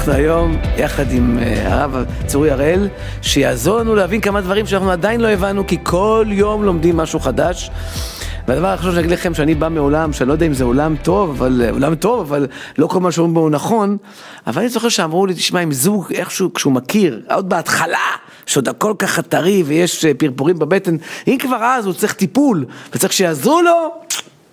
אנחנו היום יחד עם אה, הרב צורי הראל, שיעזור לנו להבין כמה דברים שאנחנו עדיין לא הבנו, כי כל יום לומדים משהו חדש. והדבר החשוב שאני אגיד לכם, שאני בא מעולם, שאני לא יודע אם זה עולם טוב, אבל אה, עולם טוב, אבל לא כל מה שאומרים בו הוא נכון, אבל אני זוכר שאמרו לי, תשמע, אם זוג, איכשהו, כשהוא מכיר, עוד בהתחלה, שעוד הכל ככה טרי ויש אה, פרפורים בבטן, אם כבר אז הוא צריך טיפול, וצריך שיעזרו לו,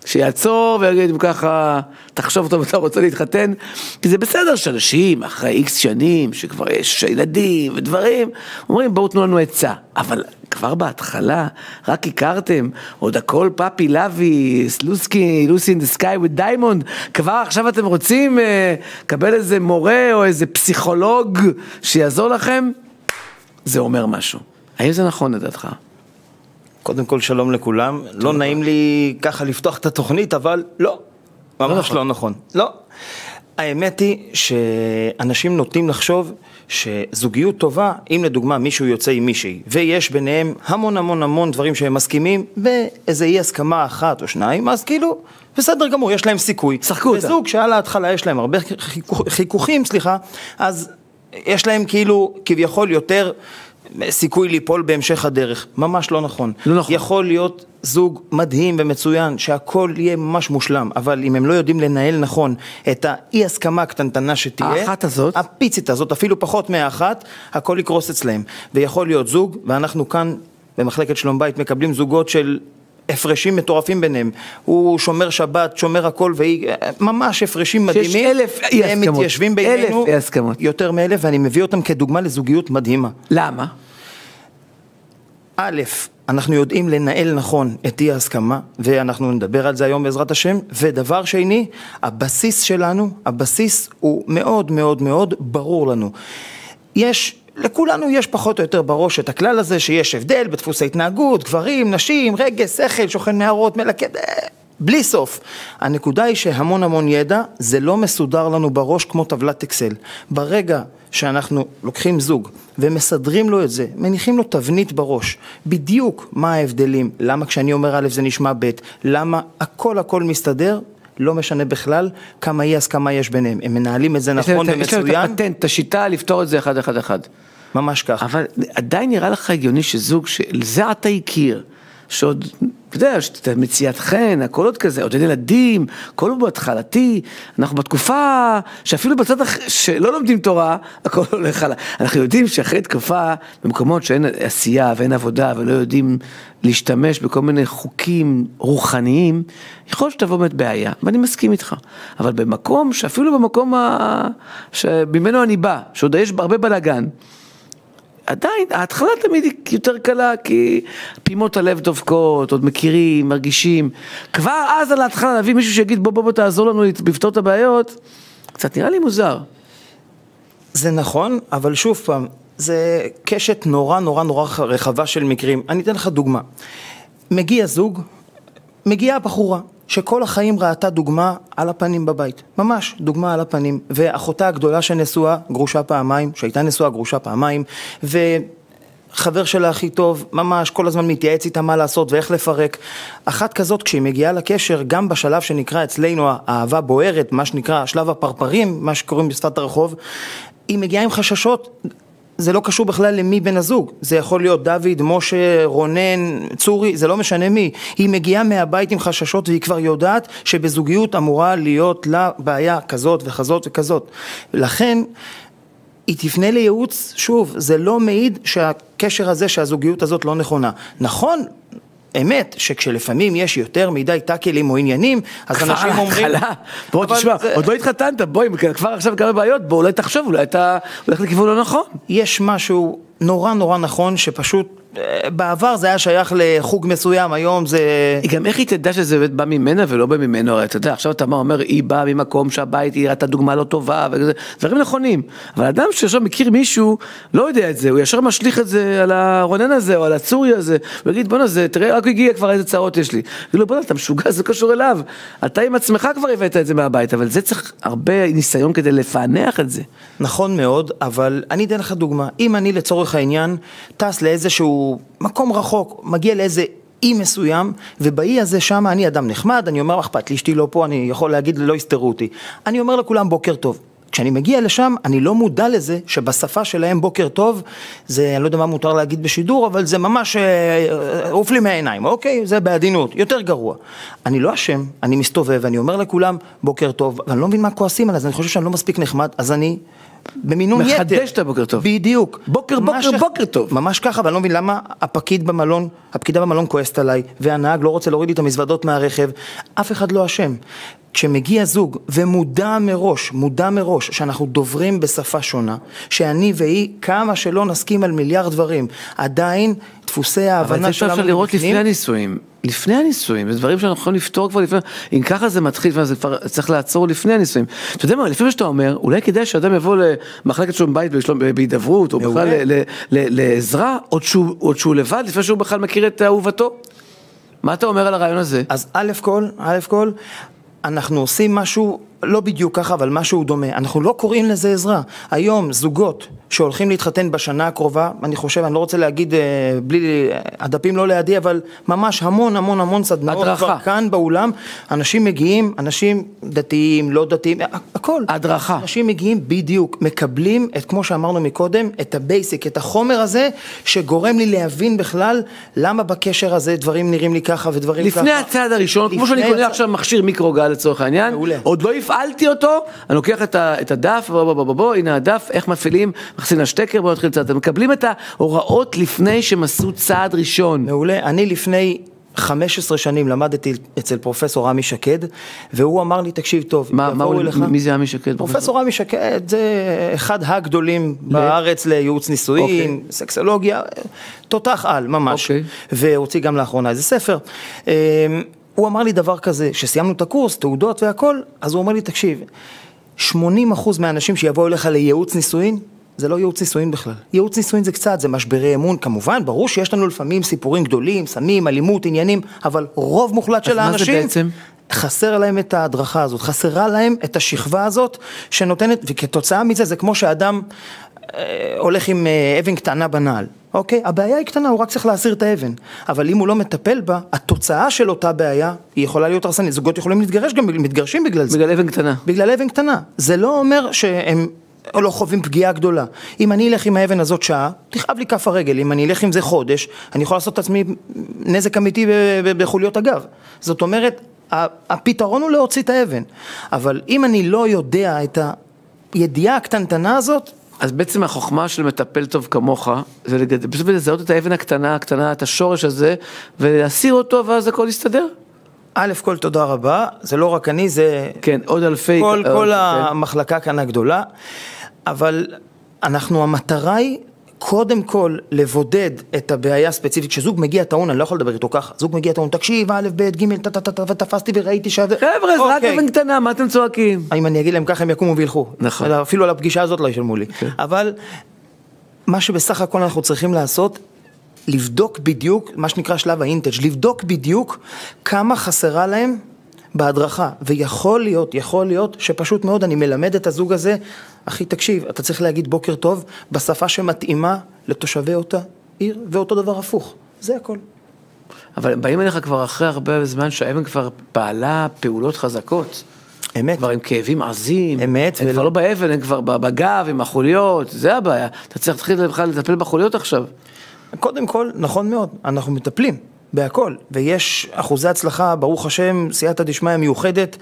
שיעצור ויגיד ככה, תחשוב טוב אתה רוצה להתחתן, כי זה בסדר שאנשים אחרי איקס שנים, שכבר יש ילדים ודברים, אומרים בואו תנו לנו עצה, אבל כבר בהתחלה, רק הכרתם, עוד הכל puppy love, סלוסקי, Lucy in the sky with diamonds, כבר עכשיו אתם רוצים לקבל אה, איזה מורה או איזה פסיכולוג שיעזור לכם? זה אומר משהו. האם זה נכון לדעתך? קודם כל שלום לכולם, לא נעים לי ככה לפתוח את התוכנית, אבל לא, ממש לא, נכון. לא נכון. לא. האמת היא שאנשים נוטים לחשוב שזוגיות טובה, אם לדוגמה מישהו יוצא עם מישהי, ויש ביניהם המון המון המון דברים שהם מסכימים, ואיזה אי הסכמה אחת או שניים, אז כאילו, בסדר גמור, יש להם סיכוי. שחקו אותה. וזוג שעל ההתחלה יש להם הרבה חיכוכים, סליחה, אז יש להם כאילו כביכול יותר סיכוי ליפול בהמשך הדרך. ממש לא נכון. לא נכון. יכול להיות זוג מדהים ומצוין, שהכל יהיה ממש מושלם, אבל אם הם לא יודעים לנהל נכון את האי הסכמה הקטנטנה שתהיה, האחת הזאת, הפיצית הזאת, אפילו פחות מהאחת, הכל יקרוס אצלהם. ויכול להיות זוג, ואנחנו כאן במחלקת שלום בית מקבלים זוגות של הפרשים מטורפים ביניהם. הוא שומר שבת, שומר הכל, והיא ממש הפרשים מדהימים. שיש אלף אי הסכמות. הם מתיישבים בינינו. אלף אי הסכמות. יותר מאלף, ואני מביא אותם כדוגמה לזוגיות מדהימה. למה? א', אנחנו יודעים לנהל נכון את אי ההסכמה, ואנחנו נדבר על זה היום בעזרת השם, ודבר שני, הבסיס שלנו, הבסיס הוא מאוד מאוד מאוד ברור לנו. יש לכולנו יש פחות או יותר בראש את הכלל הזה שיש הבדל בדפוס ההתנהגות, גברים, נשים, רגש, שכל, שוכן נערות, מלכד, אה, בלי סוף. הנקודה היא שהמון המון ידע, זה לא מסודר לנו בראש כמו טבלת אקסל. ברגע שאנחנו לוקחים זוג ומסדרים לו את זה, מניחים לו תבנית בראש, בדיוק מה ההבדלים, למה כשאני אומר א' זה נשמע ב', למה הכל הכל מסתדר, לא משנה בכלל כמה אי הסכמה יש ביניהם, הם מנהלים את זה נכון ומצוין. יש להם את הפטנט, את השיטה לפתור את זה אחד אחד אחד. ממש כך. אבל עדיין נראה לך הגיוני שזוג שלזה אתה הכיר, שעוד, אתה יודע, שאתה מציאת חן, הכל עוד כזה, עוד אין ילדים, הכל עוד בהתחלתי, אנחנו בתקופה שאפילו בצד שלא לומדים תורה, הכל הולך הלאה. אנחנו יודעים שאחרי תקופה, במקומות שאין עשייה ואין עבודה ולא יודעים להשתמש בכל מיני חוקים רוחניים, יכול להיות שתבוא באמת בעיה, ואני מסכים איתך. אבל במקום, שאפילו במקום ה... שממנו אני בא, שעוד יש הרבה בלאגן, עדיין, ההתחלה תמיד היא יותר קלה, כי פעימות הלב דופקות, עוד מכירים, מרגישים. כבר אז על ההתחלה להביא מישהו שיגיד בוא בוא בוא תעזור לנו לפתור את הבעיות, קצת נראה לי מוזר. זה נכון, אבל שוב פעם, זה קשת נורא נורא נורא רחבה של מקרים. אני אתן לך דוגמה. מגיע זוג, מגיעה בחורה. שכל החיים ראתה דוגמה על הפנים בבית, ממש דוגמה על הפנים, ואחותה הגדולה שנשואה, גרושה פעמיים, שהייתה נשואה גרושה פעמיים, וחבר שלה הכי טוב, ממש כל הזמן מתייעץ איתה מה לעשות ואיך לפרק. אחת כזאת כשהיא מגיעה לקשר, גם בשלב שנקרא אצלנו האהבה בוערת, מה שנקרא שלב הפרפרים, מה שקוראים בשפת הרחוב, היא מגיעה עם חששות זה לא קשור בכלל למי בן הזוג, זה יכול להיות דוד, משה, רונן, צורי, זה לא משנה מי. היא מגיעה מהבית עם חששות והיא כבר יודעת שבזוגיות אמורה להיות לה בעיה כזאת וכזאת וכזאת. לכן היא תפנה לייעוץ, שוב, זה לא מעיד שהקשר הזה, שהזוגיות הזאת לא נכונה. נכון, אמת, שכשלפעמים יש יותר מדי טאקלים או עניינים, אז אנשים אומרים... כבר התחלה, בוא תשמע, עוד לא התחתנת, בואי, כבר עכשיו כמה בעיות, בוא אולי תחשוב, אולי אתה הולך לכיוון לא נכון. יש משהו נורא נורא נכון, שפשוט בעבר זה היה שייך לחוג מסוים, היום זה... גם איך היא תדע שזה באמת בא ממנה ולא בא ממנו, הרי אתה יודע, עכשיו אתה אומר, היא באה ממקום שהבית היא ראתה דוגמה לא טובה, וזה, דברים נכונים, אבל אדם שעכשיו מכיר מישהו, לא יודע את זה, הוא ישר משליך את זה על הרונן הזה או על הצורי הזה, הוא יגיד בואנה זה, תראה רק הגיע כבר איזה צרות יש לי, יגיד לו בואנה אתה משוגע זה קשור אליו, אתה עם עצמך כבר הבאת את זה מהבית, אבל זה צריך הרבה ניסיון כדי לפענח את זה. נכון מאוד, אבל אני אתן לך דוגמה, אם אני לצורך העניין טס לאיזשהו מקום רחוק, מגיע לאיזה אי מסוים, ובאי הזה שם אני אדם נחמד, אני אומר, אכפת לי, אשתי לא פה, אני יכול להגיד, לא יסתרו אותי. אני אומר לכולם בוקר טוב. כשאני מגיע לשם, אני לא מודע לזה שבשפה שלהם בוקר טוב, זה, אני לא יודע מה מותר להגיד בשידור, אבל זה ממש אה, עוף לי מהעיניים, אוקיי? זה בעדינות, יותר גרוע. אני לא אשם, אני מסתובב, אני אומר לכולם, בוקר טוב, ואני לא מבין מה כועסים עליי, אז אני חושב שאני לא מספיק נחמד, אז אני במינון יתר. מחדש את הבוקר טוב. בדיוק. בוקר, בוקר, ככה- בוקר טוב. ממש ככה, ואני לא מבין למה הפקיד במלון, הפקידה במלון כועסת עליי, והנהג לא רוצה להוריד לי את המזוודות מהרכב, אף אחד לא אשם. כשמגיע זוג ומודע מראש, מודע מראש, שאנחנו דוברים בשפה שונה, שאני והיא, כמה שלא נסכים על מיליארד דברים, עדיין דפוסי אבל ההבנה זה שלנו אפשר לראות לפני הנישואים. לפני הנישואים, זה דברים שאנחנו יכולים לפתור כבר לפני, אם ככה זה מתחיל, זה כבר צריך לעצור לפני הנישואים. אתה יודע מה, לפי מה שאתה אומר, אולי כדאי שאדם יבוא למחלקת שלום בית בשלום- בהידברות, או. בכלל ל- ל- ל- לעזרה, עוד שהוא עוד שהוא לבד, לפני שהוא בכלל מכיר את אהובתו. מה אתה אומר על הרעיון הזה? אז א' כל, א' כל, אנחנו עושים משהו, לא בדיוק ככה, אבל משהו דומה. אנחנו לא קוראים לזה עזרה. היום זוגות שהולכים להתחתן בשנה הקרובה, אני חושב, אני לא רוצה להגיד אה, בלי, הדפים לא לידי, אבל ממש המון המון המון סדנאות הדרכה. כבר כאן באולם. אנשים מגיעים, אנשים דתיים, לא דתיים, ה- הכל. הדרכה. אנשים מגיעים בדיוק, מקבלים את, כמו שאמרנו מקודם, את ה basic, את החומר הזה, שגורם לי להבין בכלל למה בקשר הזה דברים נראים לי ככה ודברים ככה. לפני הצעד הראשון, כמו שאני לפני קונה הצ- עכשיו מכשיר מיקרוגל לצורך העניין, מעולה. עוד לא הפעלתי אותו, אני לוקח את ה- את הדף, בוא בוא בוא בוא בוא, הנה הדף, איך מפעילים, מכניסים לשטקר, בואו נתחיל אתם מקבלים את ההוראות לפני שהם עשו צעד ראשון. מעולה. אני לפני 15 שנים למדתי אצל פרופסור רמי שקד, והוא אמר לי, תקשיב טוב, מה, מה הוא, אליך... מי זה עמי שקד? פרופסור רמי שקד זה אחד הגדולים בארץ לייעוץ נישואין, אוקיי. סקסולוגיה, תותח על ממש, אוקיי. והוציא גם לאחרונה איזה ספר. הוא אמר לי דבר כזה, שסיימנו את הקורס, תעודות והכל, אז הוא אומר לי, תקשיב, 80% מהאנשים שיבואו אליך לייעוץ נישואין, זה לא ייעוץ נישואין בכלל. ייעוץ נישואין זה קצת, זה משברי אמון, כמובן, ברור שיש לנו לפעמים סיפורים גדולים, סמים, אלימות, עניינים, אבל רוב מוחלט של מה זה האנשים... בעצם? חסר להם את ההדרכה הזאת, חסרה להם את השכבה הזאת שנותנת, וכתוצאה מזה זה כמו שאדם הולך עם אה, אבן קטנה בנעל, אוקיי? הבעיה היא קטנה, הוא רק צריך להסיר את האבן, אבל אם הוא לא מטפל בה, התוצאה של אותה בעיה היא יכולה להיות הרסנית, זוגות יכולים להתגרש גם, מתגרשים בגלל זה. בגלל אבן קטנה. בגלל אבן קטנה. זה לא אומר שהם לא חווים פגיעה גדולה. אם אני אלך עם האבן הזאת שעה, תכאב לי כף הרגל. אם אני אלך עם זה חודש, אני יכול לעשות את עצמי נזק אמיתי בחוליות הגב. זאת אומרת, ה- הפתרון הוא להוציא את האבן. אבל אם אני לא יודע את הידיעה הקטנטנה הזאת, אז בעצם החוכמה של מטפל טוב כמוך, זה לגד... פשוט לזהות את האבן הקטנה, הקטנה, את השורש הזה, ולהסיר אותו ואז הכל יסתדר. א' כל תודה רבה, זה לא רק אני, זה כן, עוד אלפי... כל, עוד- כל כן. המחלקה כאן הגדולה, אבל אנחנו, המטרה היא קודם כל לבודד את הבעיה הספציפית, כשזוג מגיע טעון, אני לא יכול לדבר איתו ככה, זוג מגיע טעון, תקשיב, א', ב', ג', טה טה טה טה, ותפסתי וראיתי ש... חבר'ה, זה רק אוקיי. אבן קטנה, מה אתם צועקים? אם אני אגיד להם ככה הם יקומו וילכו. נכון. אפילו על הפגישה הזאת לא ישלמו לי. אבל מה שבסך הכל אנחנו צריכים לעשות, לבדוק בדיוק, מה שנקרא שלב האינטג', לבדוק בדיוק כמה חסרה להם בהדרכה. ויכול להיות, יכול להיות שפשוט מאוד אני מלמד את הזוג הזה, אחי תקשיב, אתה צריך להגיד בוקר טוב בשפה שמתאימה לתושבי אותה עיר, ואותו דבר הפוך. זה הכל. אבל באים אליך כבר אחרי הרבה זמן שהאבן כבר פעלה פעולות חזקות. אמת. כבר עם כאבים עזים. אמת, הם ול- כבר לא באבן, הם כבר בגב, עם החוליות, זה הבעיה. אתה צריך להתחיל בכלל לטפל בחוליות עכשיו. קודם כל, נכון מאוד, אנחנו מטפלים בהכל, ויש אחוזי הצלחה, ברוך השם, סייעתא דשמיא מיוחדת,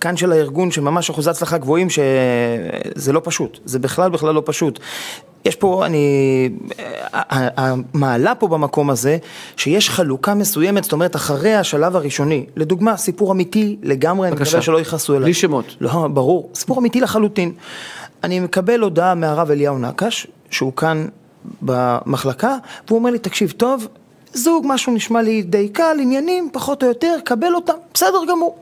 כאן של הארגון, שממש אחוזי הצלחה גבוהים, שזה לא פשוט, זה בכלל בכלל לא פשוט. יש פה, אני, המעלה פה במקום הזה, שיש חלוקה מסוימת, זאת אומרת, אחרי השלב הראשוני, לדוגמה, סיפור אמיתי לגמרי, אני בבקשה. מקווה שלא יכעסו אליי. בלי שמות. לא, ברור, סיפור אמיתי לחלוטין. אני מקבל הודעה מהרב אליהו נקש, שהוא כאן במחלקה, והוא אומר לי, תקשיב טוב, זוג, משהו נשמע לי די קל, עניינים, פחות או יותר, קבל אותם, בסדר גמור.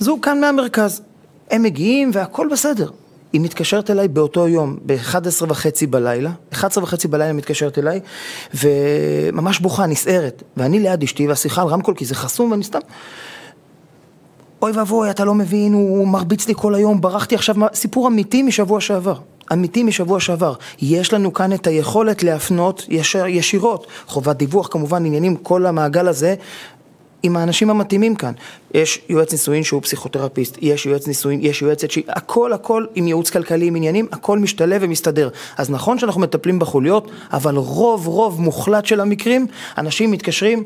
זוג כאן מהמרכז, הם מגיעים והכל בסדר. היא מתקשרת אליי באותו יום, ב-11 וחצי בלילה, 11 וחצי בלילה מתקשרת אליי, וממש בוכה, נסערת, ואני ליד אשתי, והשיחה על רמקול, כי זה חסום ואני סתם... אוי ואבוי, אתה לא מבין, הוא מרביץ לי כל היום, ברחתי עכשיו, סיפור אמיתי משבוע שעבר. אמיתי משבוע שעבר. יש לנו כאן את היכולת להפנות ישר, ישירות. חובת דיווח כמובן, עניינים, כל המעגל הזה. עם האנשים המתאימים כאן. יש יועץ נישואין שהוא פסיכותרפיסט, יש יועץ נישואין, יש יועצת שהיא, הכל הכל עם ייעוץ כלכלי, עם עניינים, הכל משתלב ומסתדר. אז נכון שאנחנו מטפלים בחוליות, אבל רוב רוב מוחלט של המקרים, אנשים מתקשרים,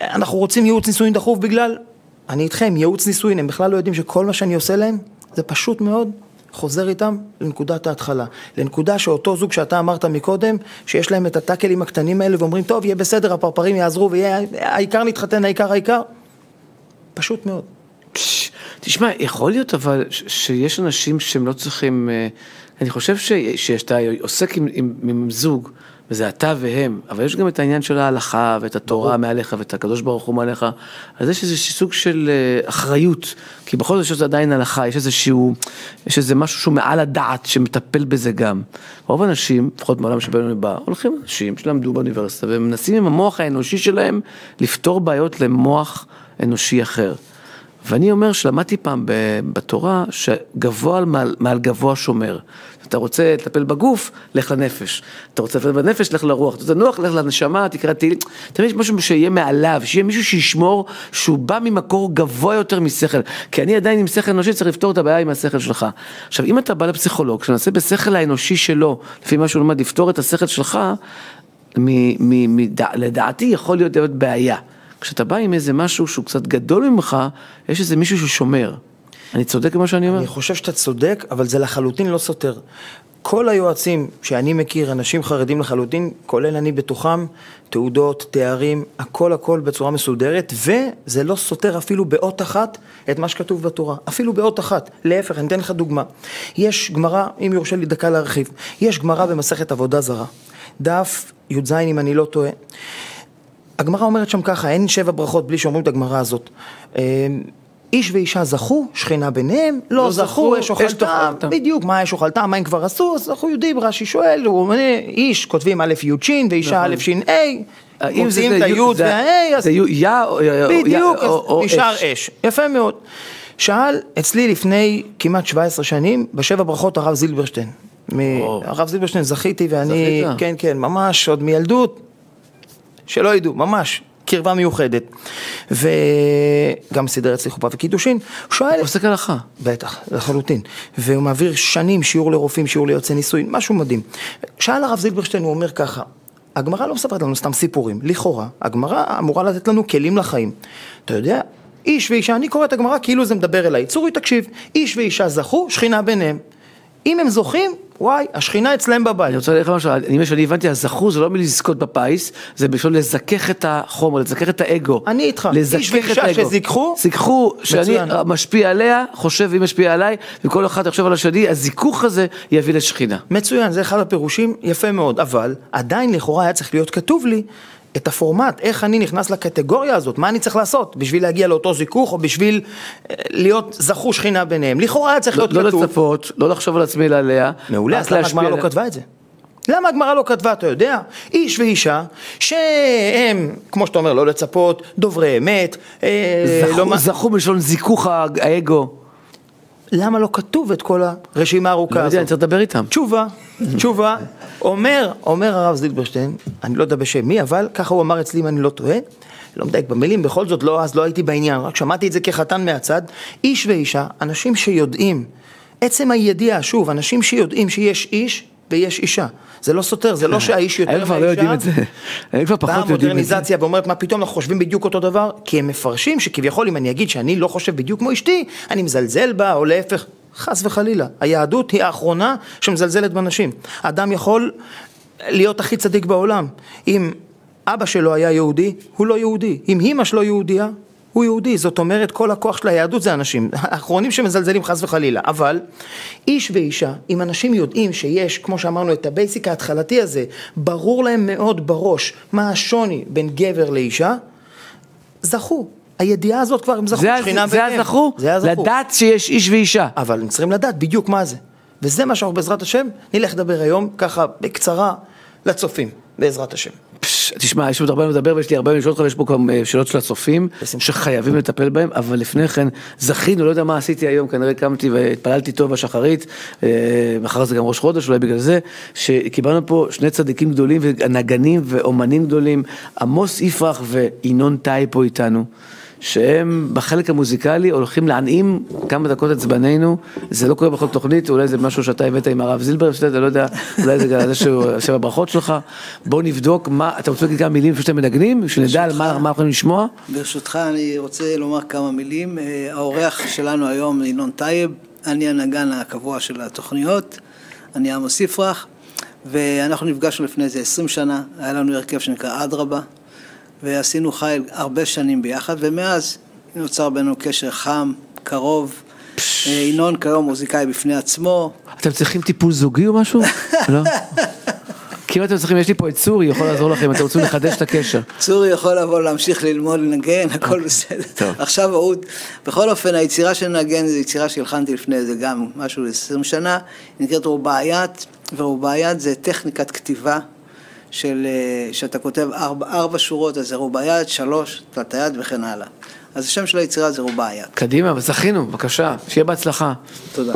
אנחנו רוצים ייעוץ נישואין דחוף בגלל, אני איתכם, ייעוץ נישואין, הם בכלל לא יודעים שכל מה שאני עושה להם, זה פשוט מאוד חוזר איתם לנקודת ההתחלה. לנקודה שאותו זוג שאתה אמרת מקודם, שיש להם את הטאקלים הקטנים האלה ואומרים, טוב, יהיה בסדר, הפרפרים יעזרו ויהיה, העיקר נתחתן, העיקר העיקר. פשוט מאוד. תשמע, יכול להיות אבל שיש אנשים שהם לא צריכים, אה, אני חושב שאתה עוסק עם, עם, עם זוג, וזה אתה והם, אבל יש גם את העניין של ההלכה ואת התורה מעליך ואת הקדוש ברוך הוא מעליך, אז יש איזה סוג של אה, אחריות, כי בכל זאת יש לזה עדיין הלכה, יש איזה שהוא, יש איזה משהו שהוא מעל הדעת שמטפל בזה גם. רוב האנשים, לפחות בעולם שבנו אני בא, הולכים אנשים שלמדו באוניברסיטה ומנסים עם המוח האנושי שלהם לפתור בעיות למוח אנושי אחר. ואני אומר שלמדתי פעם בתורה שגבוה על מעל, מעל גבוה שומר. אתה רוצה לטפל בגוף, לך לנפש. אתה רוצה לטפל בנפש, לך לרוח. אתה רוצה לנוח, לך לנשמה, תקרא תהילים. תמיד יש משהו שיהיה מעליו, שיהיה מישהו שישמור שהוא בא ממקור גבוה יותר משכל. כי אני עדיין עם שכל אנושי צריך לפתור את הבעיה עם השכל שלך. עכשיו, אם אתה בא לפסיכולוג, שמנסה בשכל האנושי שלו, לפי מה שהוא לומד, לפתור את השכל שלך, מ- מ- מדע- לדעתי יכול להיות בעיה. כשאתה בא עם איזה משהו שהוא קצת גדול ממך, יש איזה מישהו ששומר. אני צודק במה שאני אומר? אני חושב שאתה צודק, אבל זה לחלוטין לא סותר. כל היועצים שאני מכיר, אנשים חרדים לחלוטין, כולל אני בתוכם, תעודות, תארים, הכל הכל בצורה מסודרת, וזה לא סותר אפילו באות אחת את מה שכתוב בתורה, אפילו באות אחת. להפך, אני אתן לך דוגמה. יש גמרא, אם יורשה לי דקה להרחיב, יש גמרא במסכת עבודה זרה, דף י"ז אם אני לא טועה. הגמרא אומרת שם ככה, אין שבע ברכות בלי שאומרים את הגמרא הזאת. אה, איש ואישה זכו, שכינה ביניהם, לא, לא זכו, זכו, אש אוכל אש תאכל טעם, אותם. בדיוק, מה אש אוכל טעם, מה הם כבר עשו, אז אנחנו יודעים, רש"י שואל, הוא אומר, איש, כותבים א' י' ש' ואישה א' ש' ה', אם זה מוציאים את הי' והה', אז בדיוק, נשאר אש. יפה מאוד. שאל אצלי לפני כמעט 17 שנים, בשבע ברכות הרב זילברשטיין. הרב זילברשטיין זכיתי ואני? כן, כן, ממש עוד מילדות, שלא ידעו, ממש, קרבה מיוחדת. וגם סידר אצלי חופה וקידושין. הוא שואל, פוסק הלכה. בטח, לחלוטין. והוא מעביר שנים שיעור לרופאים, שיעור ליוצאי נישואין, משהו מדהים. שאל הרב זילברשטיין, הוא אומר ככה, הגמרא לא מספרת לנו סתם סיפורים, לכאורה, הגמרא אמורה לתת לנו כלים לחיים. אתה יודע, איש ואישה, אני קורא את הגמרא כאילו זה מדבר אליי. צורי, תקשיב, איש ואישה זכו, שכינה ביניהם. אם הם זוכים, וואי, השכינה אצלם בבית. אני רוצה להגיד לך משהו, אני שאני הבנתי, הזכור זה לא מלזכות בפיס, זה בשביל לזכך את החומר, לזכך את האגו. אני איתך. לזכך איש את האגו. שזיככו, זיככו, שאני. משפיע עליה, חושב והיא משפיעה עליי, וכל אחד יחשוב על השני, הזיכוך הזה יביא לשכינה. מצוין, זה אחד הפירושים, יפה מאוד, אבל עדיין לכאורה היה צריך להיות כתוב לי את הפורמט, איך אני נכנס לקטגוריה הזאת, מה אני צריך לעשות בשביל להגיע לאותו זיכוך או בשביל אה, להיות זכו שכינה ביניהם. לכאורה היה צריך לא להיות לא כתוב. לצפות, לא לחשוב על עצמי אלא עליה. מעולה, אז למה הגמרא לא. כתבה את זה? למה הגמרא לא כתבה, אתה יודע? איש ואישה, שהם, כמו שאתה אומר, לא לצפות, דוברי אמת, אה, זכו- לא מה- זכו מלשון זיכוך ה- האגו. למה לא כתוב את כל הרשימה לא הארוכה יודע, הזאת? אני צריך לדבר איתם. תשובה, תשובה, אומר, אומר הרב זילברשטיין, אני לא יודע בשם מי, אבל ככה הוא אמר אצלי אם אני לא טועה, לא מדייק במילים, בכל זאת לא, אז לא הייתי בעניין, רק שמעתי את זה כחתן מהצד, איש ואישה, אנשים שיודעים, עצם הידיעה, שוב, אנשים שיודעים שיש איש ויש אישה, זה לא סותר, זה לא שהאיש יותר הם כבר מהאישה. לא יודעים את זה. הם כבר באה פחות יודעים את זה. המודרניזציה ואומרת מה פתאום אנחנו חושבים בדיוק אותו דבר כי הם מפרשים שכביכול אם אני אגיד שאני לא חושב בדיוק כמו אשתי אני מזלזל בה או להפך חס וחלילה היהדות היא האחרונה שמזלזלת בנשים אדם יכול להיות הכי צדיק בעולם אם אבא שלו היה יהודי הוא לא יהודי אם אמא שלו יהודייה הוא יהודי, זאת אומרת כל הכוח של היהדות זה אנשים, האחרונים שמזלזלים חס וחלילה, אבל איש ואישה, אם אנשים יודעים שיש, כמו שאמרנו, את ה basic ההתחלתי הזה, ברור להם מאוד בראש מה השוני בין גבר לאישה, זכו. הידיעה הזאת כבר הם זכו, זה שכינה זה ביניהם. הזכו? זה הזכו. לדעת שיש איש ואישה. אבל הם צריכים לדעת בדיוק מה זה. וזה מה שאנחנו בעזרת השם נלך לדבר היום, ככה בקצרה, לצופים, בעזרת השם. תשמע, יש עוד הרבה לדבר ויש לי הרבה לשאול אותך ויש פה גם אה, שאלות של הצופים שחייבים לטפל בהם, אבל לפני כן זכינו, לא יודע מה עשיתי היום, כנראה קמתי והתפללתי טוב בשחרית, אה, מחר זה גם ראש חודש, אולי בגלל זה, שקיבלנו פה שני צדיקים גדולים ונגנים ואומנים גדולים, עמוס יפרח וינון טאי פה איתנו. שהם בחלק המוזיקלי הולכים להנעים כמה דקות את זמננו, זה לא קורה בכל תוכנית, אולי זה משהו שאתה הבאת עם הרב זילבר, שאתה לא יודע, אולי זה גם זה שהוא יושב בברכות שלך, בוא נבדוק מה, אתה רוצה להגיד כמה מילים שאתם מנגנים, שנדע על מה אנחנו יכולים לשמוע? ברשותך אני רוצה לומר כמה מילים, אה, האורח שלנו היום ינון טייב, אני הנגן הקבוע של התוכניות, אני עמוס יפרח, ואנחנו נפגשנו לפני איזה עשרים שנה, היה לנו הרכב שנקרא אדרבה. ועשינו חיל הרבה שנים ביחד, ומאז נוצר בינינו קשר חם, קרוב. אה, ינון כיום מוזיקאי בפני עצמו. אתם צריכים טיפול זוגי או משהו? לא? כי אם אתם צריכים, יש לי פה את צורי, יכול לעזור לכם, אתם רוצים לחדש את הקשר. צורי יכול לבוא להמשיך ללמוד לנגן, הכל אוקיי, בסדר. עכשיו אהוד, בכל אופן היצירה של נגן זו יצירה שהלחנתי לפני איזה גם משהו 20 שנה, נקראת רובעיית, ורובעיית זה טכניקת כתיבה של, אה, שאתה כותב ארבע, ארבע שורות, אז זה רובעיית, שלוש, תלת היד וכן הלאה. אז השם של היצירה זה רובעיית. קדימה, זכינו, בבקשה, שיהיה בהצלחה. תודה.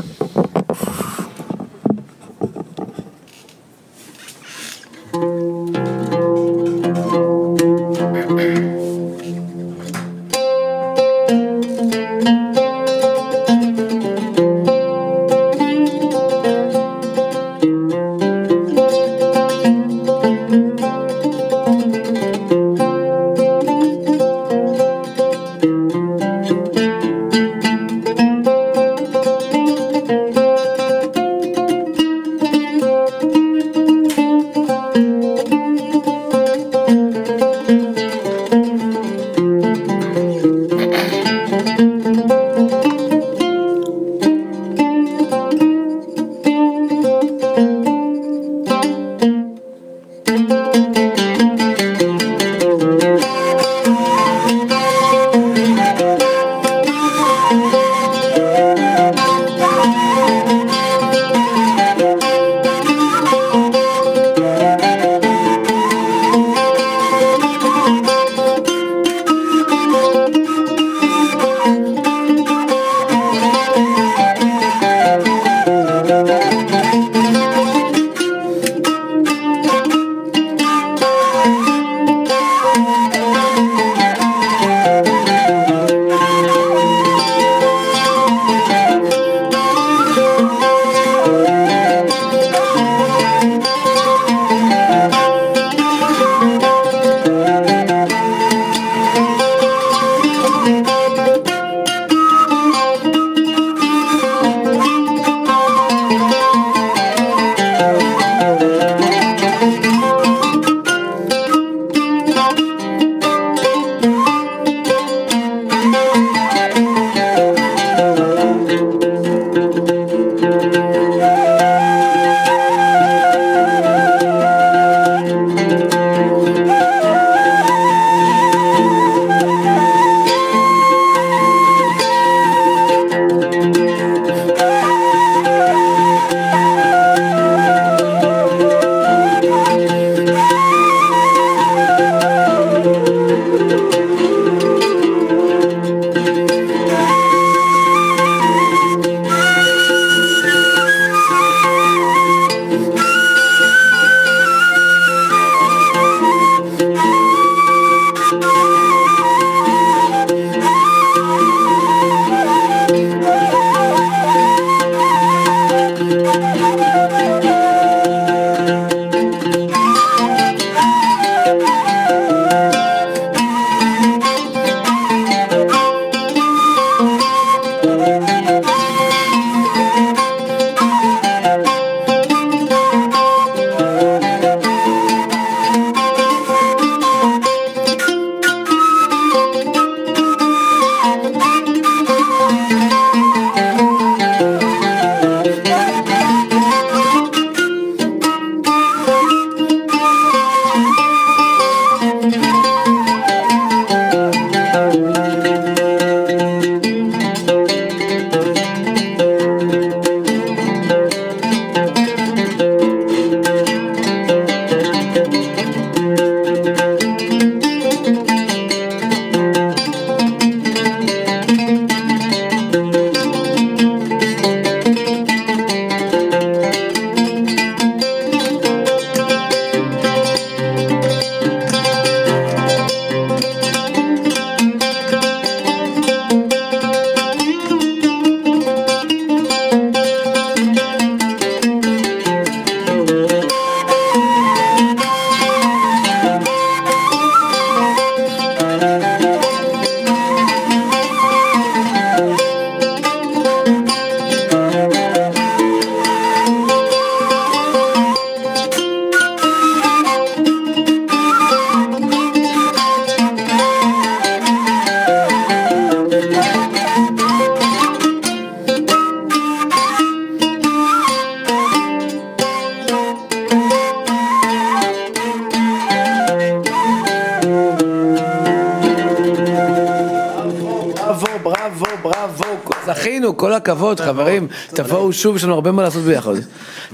הכבוד, חברים, תבואו שוב, יש לנו הרבה מה לעשות ביחד.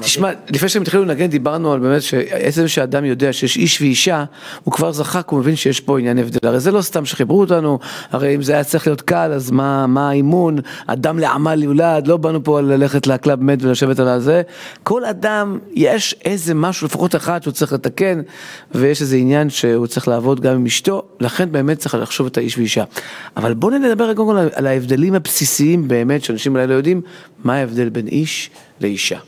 תשמע, לפני שהם התחילו לנגן, דיברנו על באמת שעצם שאדם יודע שיש איש ואישה, הוא כבר זחק, הוא מבין שיש פה עניין הבדל. הרי זה לא סתם שחיברו אותנו, הרי אם זה היה צריך להיות קל, אז מה האימון, אדם לעמל יולד, לא באנו פה ללכת לקלאב מת ולשבת על הזה. כל אדם, יש איזה משהו, לפחות אחד שהוא צריך לתקן, ויש איזה עניין שהוא צריך לעבוד גם עם אשתו, לכן באמת צריך לחשוב את האיש ואישה. אבל בואו נדבר רגע על ההבדלים הבסיסיים באמת, שאנשים אולי לא יודעים, מה ההבדל בין איש לאישה.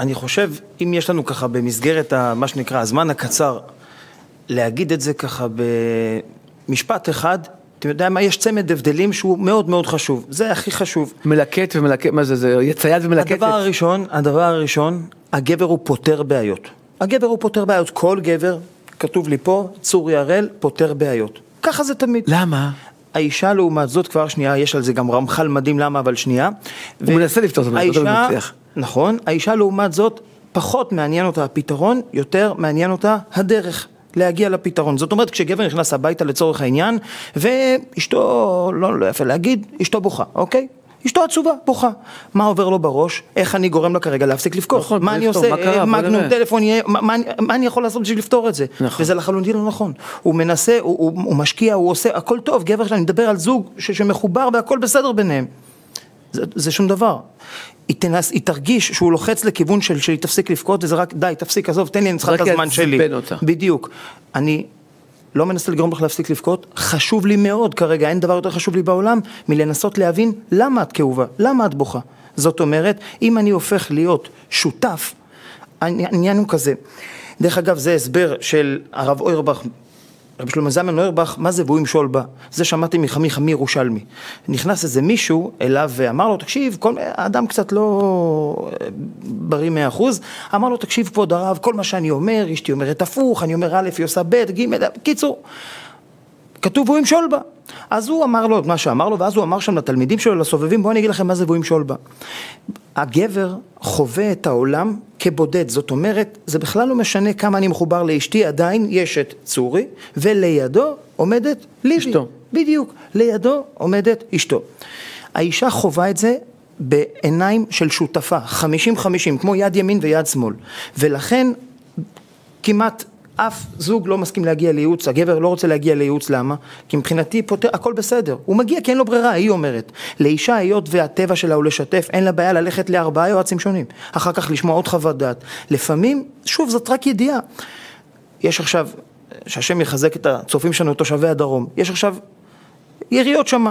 אני חושב, אם יש לנו ככה במסגרת ה, מה שנקרא הזמן הקצר, להגיד את זה ככה במשפט אחד, אתה יודע מה, יש צמד הבדלים שהוא מאוד מאוד חשוב, זה הכי חשוב. מלקט ומלקט, מה זה, זה צייד ומלקטת? הדבר הראשון, הדבר הראשון, הגבר הוא פותר בעיות. הגבר הוא פותר בעיות, כל גבר, כתוב לי פה, צורי הראל, פותר בעיות. ככה זה תמיד. למה? האישה לעומת זאת, כבר שנייה, יש על זה גם רמח"ל מדהים למה, אבל שנייה. הוא מנסה לפתור את זה, האישה, לא נכון, האישה לעומת זאת, פחות מעניין אותה הפתרון, יותר מעניין אותה הדרך. להגיע לפתרון. זאת אומרת, כשגבר נכנס הביתה לצורך העניין, ואשתו, לא, לא יפה להגיד, אשתו בוכה, אוקיי? אשתו עצובה, בוכה. מה עובר לו בראש? איך אני גורם לה כרגע להפסיק לבכות? נכון, מה אני עושה? מה קרה? מגנום, טלפון, יהיה, מה, מה, מה אני יכול לעשות בשביל לפתור את זה? נכון. וזה לחלוטין לא נכון. הוא מנסה, הוא, הוא, הוא משקיע, הוא עושה, הכל טוב, גבר אני מדבר על זוג ש, שמחובר והכל בסדר ביניהם. זה, זה שום דבר. היא, תנס, היא תרגיש שהוא לוחץ לכיוון של שהיא תפסיק לבכות וזה רק די תפסיק עזוב תן לי אני צריכה את הזמן שלי. אותה. בדיוק. אני לא מנסה לגרום לך להפסיק לבכות, חשוב לי מאוד כרגע, אין דבר יותר חשוב לי בעולם מלנסות להבין למה את כאובה, למה את בוכה. זאת אומרת, אם אני הופך להיות שותף, העניין הוא כזה. דרך אגב, זה הסבר של הרב אוירבך רבי שלמה זלמן נוירבך, מה זה והוא ימשול בה? זה שמעתי מחמי חמי ירושלמי. נכנס איזה מישהו אליו ואמר לו, תקשיב, כל, האדם קצת לא אה, בריא מאה אחוז, אמר לו, תקשיב כבוד הרב, כל מה שאני אומר, אשתי אומרת הפוך, אני אומר א', היא עושה ב', ג', קיצור, כתוב והוא ימשול בה. אז הוא אמר לו את מה שאמר לו, ואז הוא אמר שם לתלמידים שלו, לסובבים, בואו אני אגיד לכם מה זה והוא ימשול בה. הגבר חווה את העולם כבודד, זאת אומרת, זה בכלל לא משנה כמה אני מחובר לאשתי, עדיין יש את צורי, ולידו עומדת ליבי. אשתו. בדיוק, לידו עומדת אשתו. האישה חווה את זה בעיניים של שותפה, 50-50, כמו יד ימין ויד שמאל. ולכן כמעט אף זוג לא מסכים להגיע לייעוץ, הגבר לא רוצה להגיע לייעוץ, למה? כי מבחינתי פותר, הכל בסדר, הוא מגיע כי אין לו ברירה, היא אומרת. לאישה, היות והטבע שלה הוא לשתף, אין לה בעיה ללכת לארבעה יועצים שונים, אחר כך לשמוע עוד חוות דעת. לפעמים, שוב, זאת רק ידיעה. יש עכשיו, שהשם יחזק את הצופים שלנו, תושבי הדרום, יש עכשיו יריות שמה.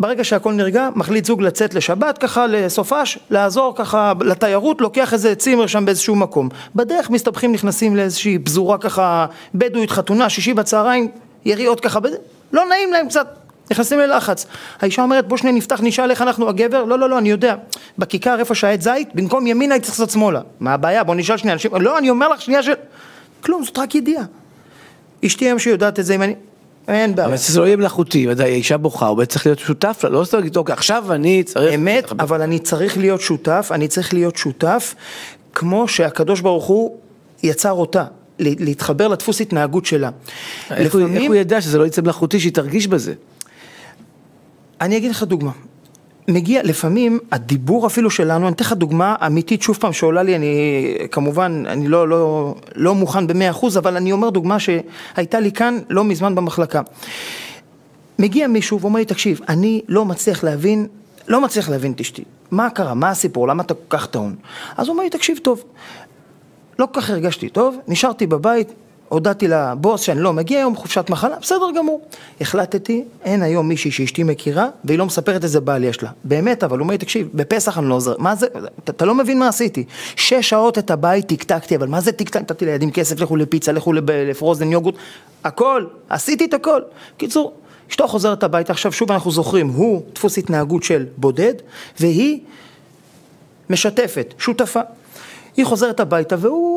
ברגע שהכל נרגע, מחליט זוג לצאת לשבת ככה, לסופש, לעזור ככה לתיירות, לוקח איזה צימר שם באיזשהו מקום. בדרך מסתבכים, נכנסים לאיזושהי פזורה ככה, בדואית, חתונה, שישי בצהריים, יריות ככה, בד... לא נעים להם קצת, נכנסים ללחץ. האישה אומרת, בוא שנייה נפתח, נשאל איך אנחנו הגבר, לא, לא, לא, אני יודע. בכיכר איפה שהעט זית, במקום ימינה הייתי צריך לעשות שמאלה. מה הבעיה? בוא נשאל שנייה אנשים, לא, אני אומר לך שנייה של... כלום, זאת רק ידיעה. אשתי היום שיודעת את זה, אם אני... אין בעיה. אבל זה לא יהיה מלאכותי, ודאי, אישה בוכה, הוא צריך להיות שותף לה, לא סתם להגיד, אוקיי, עכשיו אני צריך... אמת, אבל אני צריך להיות שותף, אני צריך להיות שותף, כמו שהקדוש ברוך הוא יצר אותה. להתחבר לדפוס התנהגות שלה. איך, לפעמים... הוא, איך הוא ידע שזה לא יצא מלאכותי, שהיא תרגיש בזה? אני אגיד לך דוגמה. מגיע, לפעמים הדיבור אפילו שלנו, אני אתן לך דוגמה אמיתית שוב פעם שעולה לי, אני כמובן, אני לא, לא, לא מוכן במאה אחוז, אבל אני אומר דוגמה שהייתה לי כאן לא מזמן במחלקה. מגיע מישהו ואומר לי, תקשיב, אני לא מצליח להבין, לא מצליח להבין את אשתי. מה קרה? מה הסיפור? למה אתה כל כך טעון? אז הוא אומר לי, תקשיב טוב, לא כל כך הרגשתי טוב, נשארתי בבית, הודעתי לבוס שאני לא מגיע היום, חופשת מחלה, בסדר גמור. החלטתי, אין היום מישהי שאשתי מכירה, והיא לא מספרת איזה בעל יש לה. באמת, אבל הוא אומר לי, תקשיב, בפסח אני לא עוזר, מה זה, אתה, אתה לא מבין מה עשיתי. שש שעות את הבית טקטקתי, אבל מה זה טקטקתי? נתתי לילדים כסף, לכו לפיצה, לכו לפרוזן יוגורט, הכל, עשיתי את הכל. קיצור, אשתו חוזרת הביתה, עכשיו שוב אנחנו זוכרים, הוא דפוס התנהגות של בודד, והיא משתפת, שותפה. היא חוזרת הביתה והוא,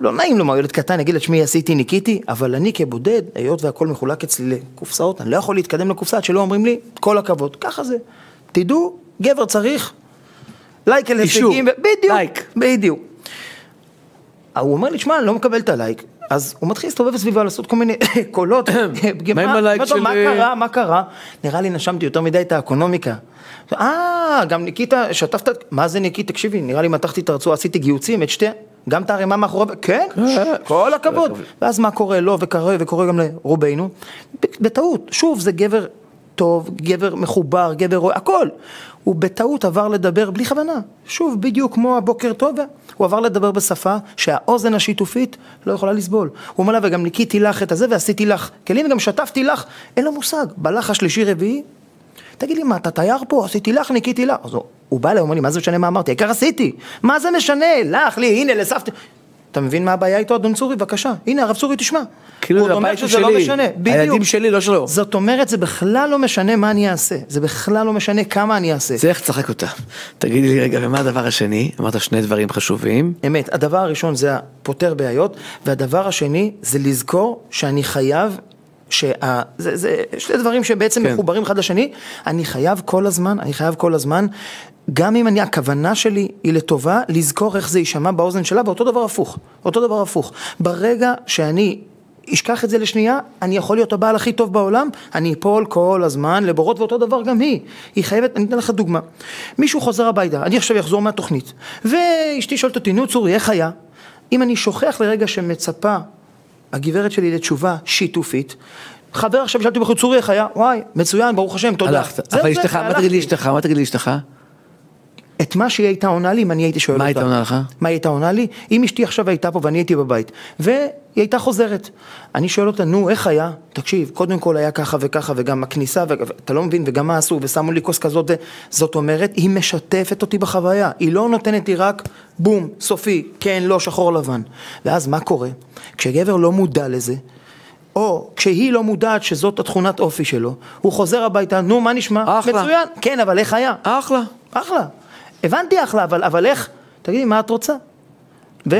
לא נעים לומר, ילד קטן יגיד שמי עשיתי, ניקיתי, אבל אני כבודד, היות והכל מחולק אצלי לקופסאות, אני לא יכול להתקדם לקופסה עד שלא אומרים לי, כל הכבוד, ככה זה. תדעו, גבר צריך לייק על הישגים, בדיוק, לייק. בדיוק. הוא אומר לי, שמע, אני לא מקבל את הלייק, אז הוא מתחיל להסתובב סביבה, לעשות כל מיני קולות. מה עם הלייק של- מה קרה, מה קרה? נראה לי נשמתי יותר מדי את האקונומיקה. אה, גם ניקיטה, שטפת, מה זה ניקיטה? תקשיבי, נראה לי מתחתי את הרצועה, עשיתי גיוצים, את שתי, גם את הערימה מאחורי, כן, כל הכבוד. ואז מה קורה לו וקורה וקורה גם לרובנו? בטעות, שוב, זה גבר טוב, גבר מחובר, גבר רואה, הכל. הוא בטעות עבר לדבר בלי כוונה. שוב, בדיוק כמו הבוקר טוב, הוא עבר לדבר בשפה שהאוזן השיתופית לא יכולה לסבול. הוא אומר לה, וגם ניקיתי לך את הזה ועשיתי לך כלים וגם שטפתי לך. אין לו מושג. בלח השלישי רביעי, תגיד לי, מה, אתה תייר פה? עשיתי לך, ניקיתי לך. אז הוא, הוא בא אליי, אומר לי, מה זה משנה מה אמרתי? העיקר עשיתי. מה זה משנה? לך, לי, הנה, לסבתי. אתה מבין מה הבעיה איתו, אדון צורי? בבקשה. הנה, הרב צורי, תשמע. כאילו זה הבית שזה שלי, לא משנה. בדיוק. הילדים שלי, לא שלו. זאת אומרת, זה בכלל לא משנה מה אני אעשה. זה בכלל לא משנה כמה אני אעשה. זה איך תשחק אותה. תגידי לי רגע, ומה הדבר השני? אמרת שני דברים חשובים. אמת, הדבר הראשון זה הפותר בעיות, והדבר השני זה לזכור שאני חייב, שה... זה, זה שני דברים שבעצם כן. מחוברים אחד לשני, אני חייב כל הזמן, אני חייב כל הזמן, גם אם אני, הכוונה שלי היא לטובה, לזכור איך זה יישמע באוזן שלה, ואותו דבר הפוך, אותו דבר הפוך. ברגע שאני... אשכח את זה לשנייה, אני יכול להיות הבעל הכי טוב בעולם, אני אפול כל הזמן לבורות, ואותו דבר גם היא. היא חייבת, אני אתן לך דוגמה. מישהו חוזר הביתה, אני עכשיו אחזור מהתוכנית, ואשתי שואלת אותי, נו צורי, איך היה? אם אני שוכח לרגע שמצפה הגברת שלי לתשובה שיתופית, חבר עכשיו שאלתי בחוץ צורי, איך היה? וואי, מצוין, ברוך השם, תודה. הלכת. אבל אשתך, מה. תגיד לי אשתך? מה תגיד לי אשתך? את מה שהיא הייתה עונה לי אם אני הייתי שואל מה אותה. הייתה עונה לך? מה היא הייתה עונה לי? אם אשתי עכשיו הייתה פה ואני הייתי בבית, והיא הייתה חוזרת. אני שואל אותה, נו, איך היה? תקשיב, קודם כל היה ככה וככה, וגם הכניסה, ואתה לא מבין, וגם מה עשו, ושמו לי כוס כזאת, זאת אומרת, היא משתפת אותי בחוויה. היא לא נותנת לי רק בום, סופי, כן, לא, שחור לבן. ואז מה קורה? כשגבר לא מודע לזה, או כשהיא לא מודעת שזאת התכונת אופי שלו, הוא חוזר הביתה, נו, מה נשמע? אחלה. מצוין. כן, אבל איך היה? אחלה. אחלה. הבנתי אחלה, אבל, אבל איך? תגידי, מה את רוצה? ו...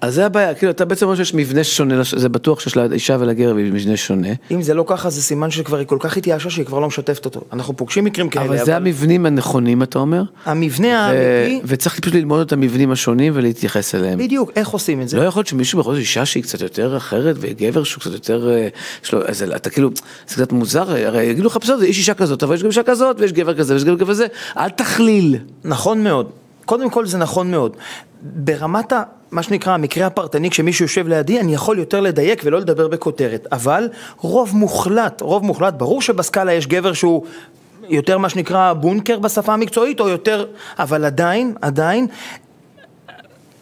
אז זה הבעיה, כאילו אתה בעצם אומר שיש מבנה שונה, זה בטוח שיש לאישה ולגבר מבנה שונה, אם זה לא ככה, זה סימן שכבר היא כל כך התייאשה שהיא כבר לא משתפת אותו. אנחנו פוגשים מקרים כאלה, אבל זה המבנים הנכונים אתה אומר, המבנה האמיתי, וצריך פשוט ללמוד את המבנים השונים ולהתייחס אליהם. בדיוק, איך עושים את זה? לא יכול להיות שמישהו בכל זאת אישה שהיא קצת יותר אחרת וגבר שהוא קצת יותר, אה, יש לו, אז אתה כאילו, זה קצת מוזר, הרי יגידו לך בסדר, יש אישה כזאת, אבל יש גם אישה כזאת, ויש גבר כזה, ויש גבר כזה, אל תכליל. נכון מאוד. קודם כל זה נכון מאוד. ברמת ה... מה שנקרא המקרה הפרטני, כשמישהו יושב לידי, אני יכול יותר לדייק ולא לדבר בכותרת. אבל רוב מוחלט, רוב מוחלט, ברור שבסקאלה יש גבר שהוא יותר מה שנקרא בונקר בשפה המקצועית, או יותר... אבל עדיין, עדיין,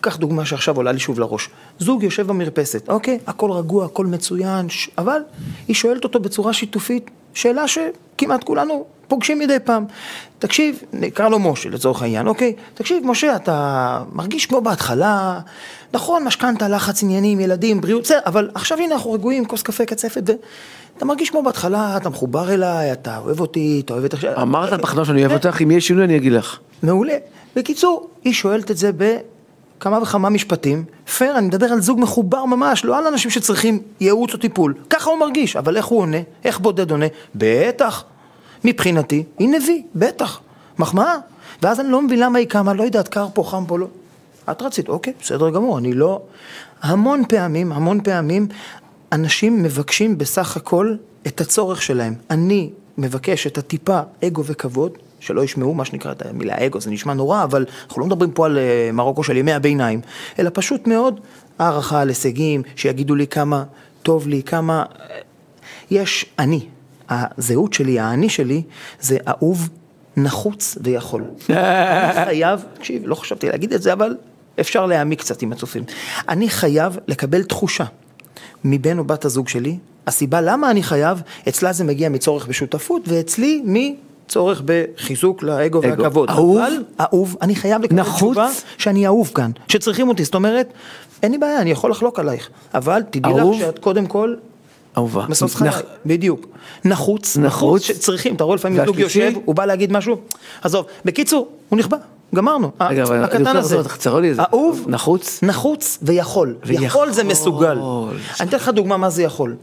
קח דוגמה שעכשיו עולה לי שוב לראש. זוג יושב במרפסת, אוקיי, הכל רגוע, הכל מצוין, ש... אבל היא שואלת אותו בצורה שיתופית, שאלה שכמעט כולנו פוגשים מדי פעם. תקשיב, נקרא לו משה לצורך העניין, אוקיי? תקשיב, משה, אתה מרגיש כמו בהתחלה, נכון, משכנתה, לחץ, עניינים, ילדים, בריאות, בסדר, אבל עכשיו הנה אנחנו רגועים, כוס קפה, קצפת, ואתה מרגיש כמו בהתחלה, אתה מחובר אליי, אתה אוהב אותי, אתה אוהב את... אמרת על פחדון שאני אוהב אותך, אם יהיה שינוי אני אגיד לך. מעולה. בקיצור, היא שואלת את זה בכמה וכמה משפטים. פייר, אני מדבר על זוג מחובר ממש, לא על אנשים שצריכים ייעוץ או טיפול. ככה הוא מרגיש, אבל איך הוא עונה? איך בודד עונה? בטח. מבחינתי, היא נביא, בטח. מחמאה. ואז אני לא מבין למה היא קמה, לא יודעת, קר פה, חם פה, לא. את רצית, אוקיי, בסדר גמור, אני לא... המון פעמים, המון פעמים, אנשים מבקשים בסך הכל את הצורך שלהם. אני מבקש את הטיפה אגו וכבוד, שלא ישמעו מה שנקרא את המילה אגו, זה נשמע נורא, אבל אנחנו לא מדברים פה על אה, מרוקו של ימי הביניים, אלא פשוט מאוד הערכה על הישגים, שיגידו לי כמה טוב לי, כמה... יש אני, הזהות שלי, האני שלי, זה אהוב, נחוץ ויכול. אני חייב, תקשיב, לא חשבתי להגיד את זה, אבל אפשר להעמיק קצת עם הצופים. אני חייב לקבל תחושה מבן או בת הזוג שלי, הסיבה למה אני חייב, אצלה זה מגיע מצורך בשותפות, ואצלי מצורך בחיזוק לאגו אגו. והכבוד. אהוב? אבל, אהוב, אני חייב לקבל נחוץ? תשובה שאני אהוב כאן, שצריכים אותי, זאת אומרת, אין לי בעיה, אני יכול לחלוק עלייך, אבל תדעי לך? שאת קודם כל אהובה. חיי, נח- בדיוק. נחוץ, נחוץ. נחוץ, שצריכים, אתה רואה לפעמים זוג? יושב, הוא בא להגיד משהו, עזוב, בקיצור, הוא נכבה, גמרנו, רגע, הקטן הזה, לחזור, תחזור לי. אהוב, נחוץ? נחוץ ויכול, ויכול. יכול זה מסוגל, אני אתן לך דוגמה מה זה יכול,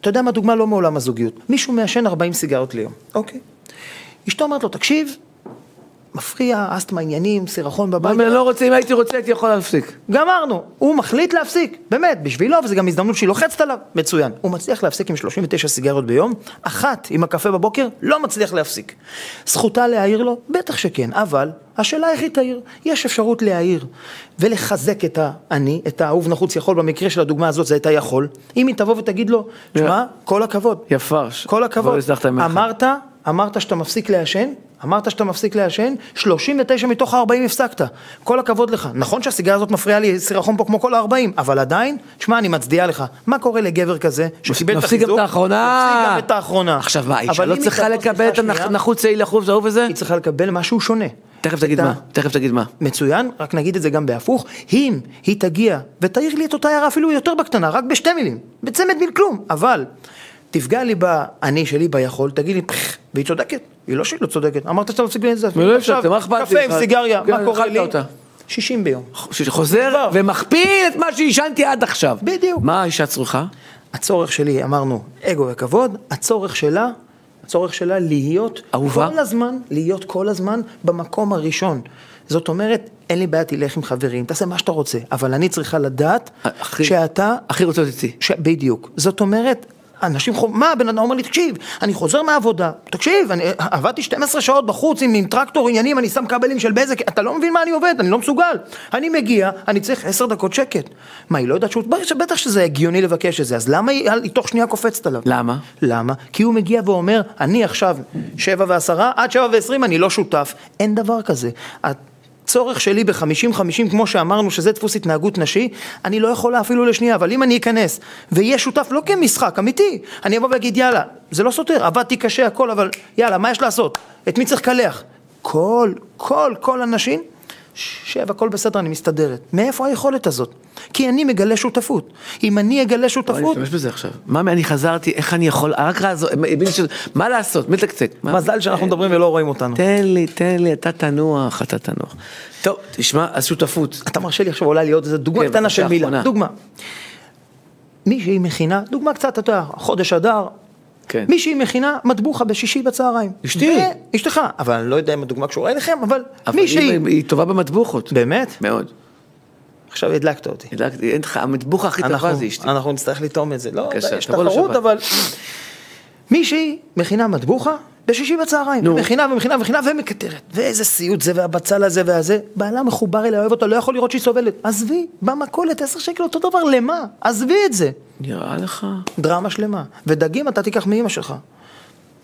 אתה יודע מה? דוגמה לא מעולם הזוגיות, מישהו מעשן 40 סיגרות ליום, אוקיי, אשתו אומרת לו, תקשיב, מפריע, אסתמה עניינים, סירחון בבית. אני לא רוצה, אם הייתי רוצה הייתי יכול להפסיק. גמרנו, הוא מחליט להפסיק, באמת, בשבילו, וזו גם הזדמנות שהיא לוחצת עליו, מצוין. הוא מצליח להפסיק עם 39 סיגריות ביום, אחת עם הקפה בבוקר, לא מצליח להפסיק. זכותה להעיר לו? בטח שכן, אבל השאלה איך היא תעיר. יש אפשרות להעיר ולחזק את האני, את האהוב נחוץ יכול, במקרה של הדוגמה הזאת זה הייתה יכול. אם היא תבוא ותגיד לו, שמע, כל הכבוד, יפרש. כל הכבוד, אמרת, אמרת שאתה מפסיק לעשן, אמרת שאתה מפסיק לעשן, 39 מתוך ה-40 הפסקת. כל הכבוד לך. נכון שהסיגריה הזאת מפריעה לי סירחון פה כמו כל ה-40, אבל עדיין, תשמע, אני מצדיע לך. מה קורה לגבר כזה, שקיבל את מפסיק החיזוק? גם את האחרונה. מפסיק גם את האחרונה. עכשיו מה, אישה אבל לא צריכה לקבל את הנחוץ העיל החוב ההוא וזה? היא צריכה לקבל משהו שונה. תכף תגיד מה, תכף תגיד מה. מצוין, רק נגיד את זה גם בהפוך, אם היא תגיע ותעיר לי את אותה הערה אפילו יותר בקטנה, רק בשתי מילים, בצמד מיל כלום, אבל תפגע לי באני שלי ביכול, תגיד לי, והיא צודקת, היא לא שהיא לא צודקת, אמרת שאתה מפסיק זה, ולא הפסקת, מה אכפת לי? קפה עם סיגריה, כן, מה קורה לי? אותה. 60 ביום. שחוזר כבר. ומכפיל את מה שעישנתי עד עכשיו. בדיוק. מה האישה צריכה? הצורך שלי, אמרנו, אגו וכבוד, הצורך שלה, הצורך שלה להיות אהובה? כל הזמן, להיות כל הזמן במקום הראשון. זאת אומרת, אין לי בעיה, תלך עם חברים, תעשה מה שאתה רוצה, אבל אני צריכה לדעת הכי- שאתה, הכי רוצה איתי. ש... בדיוק. זאת אומרת, אנשים חו... מה, הבן אדם אומר לי, תקשיב, אני חוזר מהעבודה, תקשיב, אני עבדתי 12 שעות בחוץ עם, עם טרקטור עניינים, אני שם כבלים של בזק, אתה לא מבין מה אני עובד, אני לא מסוגל. אני מגיע, אני צריך 10 דקות שקט. מה, היא לא יודעת שהוא... בטח- שזה הגיוני לבקש את זה, אז למה היא, היא תוך שנייה קופצת עליו? למה? למה? כי הוא מגיע ואומר, אני עכשיו שבע ועשרה, עד שבע ועשרים אני לא שותף. אין דבר כזה. הצורך שלי בחמישים חמישים, כמו שאמרנו, שזה דפוס התנהגות נשי, אני לא יכולה אפילו לשנייה, אבל אם אני אכנס ואהיה שותף לא כמשחק, אמיתי, אני אבוא ואגיד, יאללה, זה לא סותר, עבדתי קשה, הכל, אבל יאללה, מה יש לעשות? את מי צריך לקלח? כל, כל, כל הנשים, שב, הכל בסדר, אני מסתדרת. מאיפה היכולת הזאת? כי אני מגלה שותפות. אם אני אגלה אני שותפות, אשתמש בזה עכשיו. מה, אני חזרתי, איך אני יכול, רק לעזור, מה לעשות? מה- מזל שאנחנו מדברים ולא רואים אותנו. תן לי, תן לי, אתה תנוח, אתה תנוח. טוב, תשמע, אז שותפות. אתה מרשה לי עכשיו אולי להיות איזה דוגמה כן, קטנה של מילה. דוגמה. מישהי מכינה, דוגמה קצת, אתה יודע, חודש אדר, כן. מישהי מכינה מטבוחה בשישי בצהריים. אשתי. אשתך, אבל אני לא יודע אם הדוגמה קשורה אליכם, אבל אבל מישהי, היא- היא טובה במטבוחות. באמת? מאוד. עכשיו הדלקת אותי. הדלקתי, אין לך, המטבוחה הכי טובה זה אשתי. אנחנו נצטרך לטעום את זה, לא, יש תחרות. אבל מישהי מכינה מטבוחה בשישי בצהריים, נו. מכינה ומכינה ומכינה ומקטרת, ואיזה סיוט זה והבצל הזה והזה, בעלה מחובר אליה, אוהב אותה, לא יכול לראות שהיא סובלת, עזבי, במכולת 10 שקל אותו דבר, למה? עזבי את זה. נראה לך? דרמה שלמה. ודגים אתה תיקח מאימא שלך.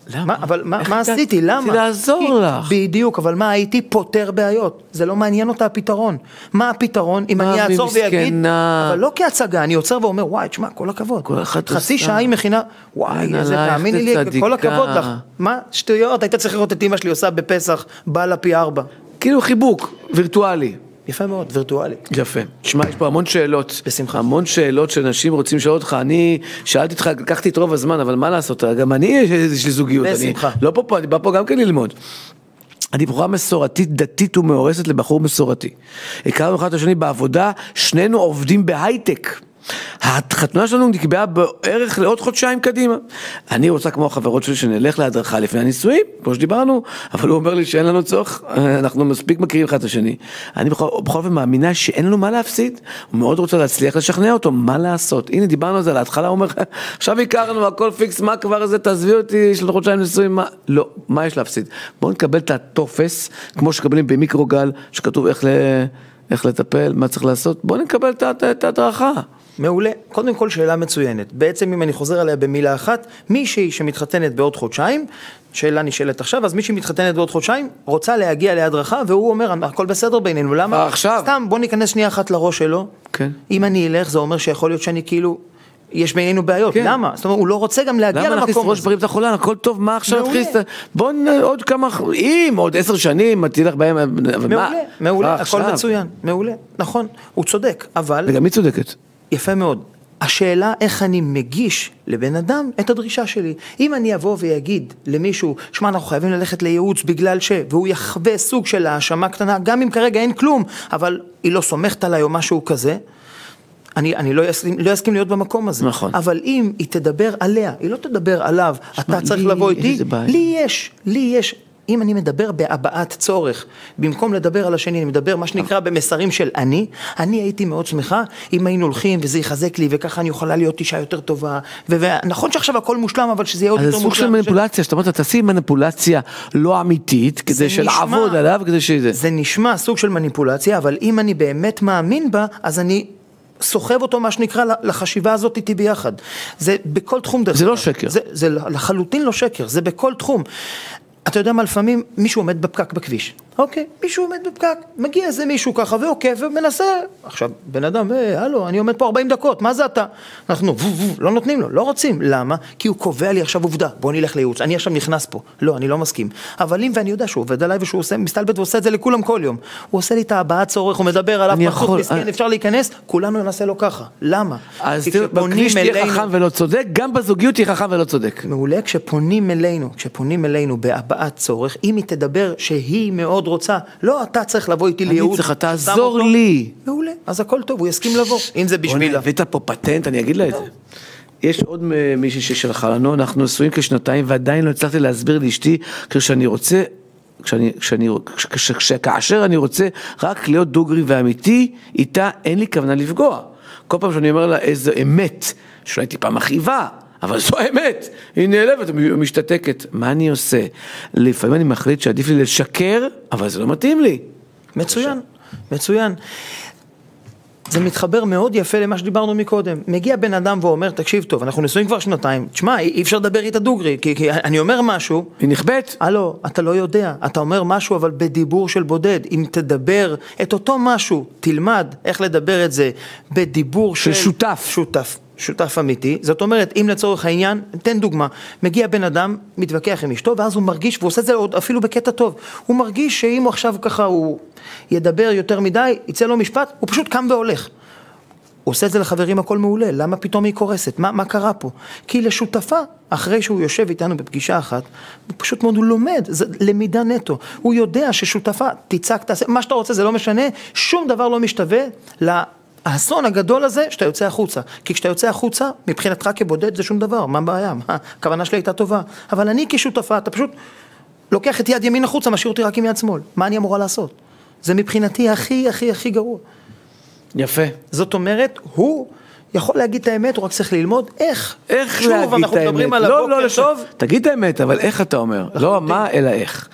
למה? מה, אבל מה, מה? עשיתי? למה? רציתי לעזור לך. בדיוק, אבל מה הייתי פותר בעיות? זה לא מעניין אותה הפתרון. מה הפתרון אם אני אעצור ויגיד. אבל לא כהצגה, אני עוצר ואומר, וואי, תשמע, כל הכבוד. כל אחד חצי. שעה היא מכינה, וואי, איזה, תאמיני לי. כל הכבוד לך. מה? שטויות, היית צריך לראות את אימא שלי עושה בפסח, באה לה פי ארבע. כאילו חיבוק, וירטואלי. יפה מאוד, וירטואלי. יפה. תשמע, יש פה המון שאלות. בשמחה. המון שאלות שאנשים רוצים לשאול אותך. אני שאלתי אותך, לקחתי את רוב הזמן, אבל מה לעשות, גם אני, יש לי זוגיות. אני בשמחה. לא פה פה, אני בא פה גם כן ללמוד. אני בחורה מסורתית, דתית ומאורסת לבחור מסורתי. הכרנו אחד את השני בעבודה, שנינו עובדים בהייטק. החתונה שלנו נקבעה בערך לעוד חודשיים קדימה. אני רוצה כמו החברות שלי שנלך להדרכה לפני הנישואים, כמו שדיברנו, אבל הוא אומר לי שאין לנו צורך, אנחנו מספיק מכירים אחד את השני. אני בכל אופן מאמינה שאין לנו מה להפסיד, הוא מאוד רוצה להצליח לשכנע אותו, מה לעשות. הנה דיברנו על זה להתחלה, הוא אומר, עכשיו הכרנו, הכל פיקס, מה כבר זה, תעזבי אותי, יש לנו חודשיים נישואים, מה? לא, מה יש להפסיד? בואו נקבל את הטופס, כמו שקבלים במיקרוגל, שכתוב איך, ל... איך לטפל, מה צריך לעשות, בואו נקבל את ההדרכה. מעולה. קודם כל שאלה מצוינת. בעצם אם אני חוזר עליה במילה אחת, מישהי שמתחתנת בעוד חודשיים, שאלה נשאלת עכשיו, אז מישהי מתחתנת בעוד חודשיים, רוצה להגיע להדרכה, והוא אומר, הכל בסדר בינינו, למה? עכשיו. סתם, בוא ניכנס שנייה אחת לראש שלו. כן. אם אני אלך, זה אומר שיכול להיות שאני כאילו, יש בינינו בעיות. כן. למה? זאת אומרת, הוא לא רוצה גם להגיע למה להכניס למקום ראש הזה. בריב את החולה, הכל טוב, מה עכשיו ה- בוא נ... עוד כמה, אם עוד עשר שנים, תלך בהם? מעולה, מעולה, הכל. מצוין, מעולה, נכון, הוא צודק, אבל... וגם היא צודקת. יפה מאוד. השאלה איך אני מגיש לבן אדם את הדרישה שלי. אם אני אבוא ויגיד למישהו, שמע, אנחנו חייבים ללכת לייעוץ בגלל ש... והוא יחווה סוג של האשמה קטנה, גם אם כרגע אין כלום, אבל היא לא סומכת עליי או משהו כזה, אני, אני לא, אסכים, לא אסכים להיות במקום הזה. נכון. אבל אם היא תדבר עליה, היא לא תדבר עליו, אתה צריך לי לבוא יש איתי. לי יש, לי יש אם אני מדבר בהבעת צורך, במקום לדבר על השני, אני מדבר מה שנקרא במסרים של אני, אני הייתי מאוד שמחה אם היינו הולכים וזה יחזק לי וככה אני יכולה להיות אישה יותר טובה, ונכון שעכשיו הכל מושלם אבל שזה יהיה עוד יותר זה מושלם. סוג של מניפולציה, שאתה אומר, תעשי מניפולציה לא אמיתית, כדי זה שלעבוד עליו, כדי שזה... זה נשמע סוג של מניפולציה, אבל אם אני באמת מאמין בה, אז אני סוחב אותו, מה שנקרא, לחשיבה הזאת איתי ביחד. זה בכל תחום דרך זה לא אגב. שקר. זה, זה לחלוטין לא שקר, זה בכל תחום. אתה יודע מה, לפעמים מישהו עומד בפקק בכביש, אוקיי, מישהו עומד בפקק, מגיע איזה מישהו ככה ועוקב ומנסה, עכשיו, בן אדם, היי, הלו, אני עומד פה 40 דקות, מה זה אתה? אנחנו, וו, וו, לא נותנים לו, לא רוצים, למה? כי הוא קובע לי עכשיו עובדה, בוא נלך לייעוץ, אני עכשיו נכנס פה, לא, אני לא מסכים. אבל אם ואני יודע שהוא עובד עליי ושהוא עושה, מסתלבט ועושה את זה לכולם כל יום, הוא עושה לי את הבעת צורך, הוא מדבר עליו, אני פחות יכול- מסכן, אה. אפשר להיכנס, כולנו נעשה לו ככה, למה? אז בכביש תהיה חכם ולא צודק, גם בזוגיות תהיה חכם ולא צודק. מעולה, כשפונים אלינו, כשפונים אלינו בהבעת צורך, אם היא תדבר שהיא מאוד רוצה, לא אתה צריך לבוא איתי אני לייעוץ, צריך, שם תעזור לי. מעולה, אז הכל טוב, הוא יסכים לבוא, אם זה בשבילה. הבאת פה פטנט, אני אגיד לה את זה. יש עוד מישהי ששלחה לנו, אנחנו נשואים כשנתיים ועדיין לא הצלחתי להסביר לאשתי כשאני רוצה, כשאני, כשאני, כש, כש, כש, כאשר אני רוצה רק להיות דוגרי ואמיתי, איתה אין לי כוונה לפגוע. כל פעם שאני אומר לה איזה אמת, שאולי טיפה מכאיבה, אבל זו האמת, היא נעלבת, משתתקת. מה אני עושה? לפעמים אני מחליט שעדיף לי לשקר, אבל זה לא מתאים לי. מצוין, מצוין. זה מתחבר מאוד יפה למה שדיברנו מקודם. מגיע בן אדם ואומר, תקשיב טוב, אנחנו נשואים כבר שנתיים, תשמע, אי אי אפשר לדבר איתה דוגרי, כי, כי אני אומר משהו, היא נכבדת. הלו, אתה לא יודע, אתה אומר משהו אבל בדיבור של בודד. אם תדבר את אותו משהו, תלמד איך לדבר את זה בדיבור של... של שותף. שותף. שותף אמיתי, זאת אומרת, אם לצורך העניין, תן דוגמה, מגיע בן אדם, מתווכח עם אשתו, ואז הוא מרגיש, והוא עושה את זה עוד אפילו בקטע טוב, הוא מרגיש שאם הוא עכשיו ככה, הוא ידבר יותר מדי, יצא לו משפט, הוא פשוט קם והולך. הוא עושה את זה לחברים הכל מעולה, למה פתאום היא קורסת? מה, מה קרה פה? כי לשותפה, אחרי שהוא יושב איתנו בפגישה אחת, הוא פשוט מאוד, הוא לומד, זה למידה נטו. הוא יודע ששותפה, תצעק, תעשה, מה שאתה רוצה זה לא משנה, שום דבר לא משתווה לאסון הגדול הזה שאתה יוצא החוצה. כי כשאתה יוצא החוצה, מבחינתך כבודד זה שום דבר, מה הבעיה? מה, הכוונה שלי הייתה טובה. אבל אני כשותפה, אתה פשוט לוקח את יד ימין החוצה, משאיר אותי רק עם יד שמאל. מה אני אמורה לעשות? זה מבחינתי הכי הכי הכי גרוע. יפה. זאת אומרת, הוא יכול להגיד את האמת, הוא רק צריך ללמוד איך. איך שוב, להגיד אנחנו את האמת. מדברים על לא, הבוקר לא, טוב. תגיד את האמת, אבל איך אתה אומר? לא מה, אלא איך.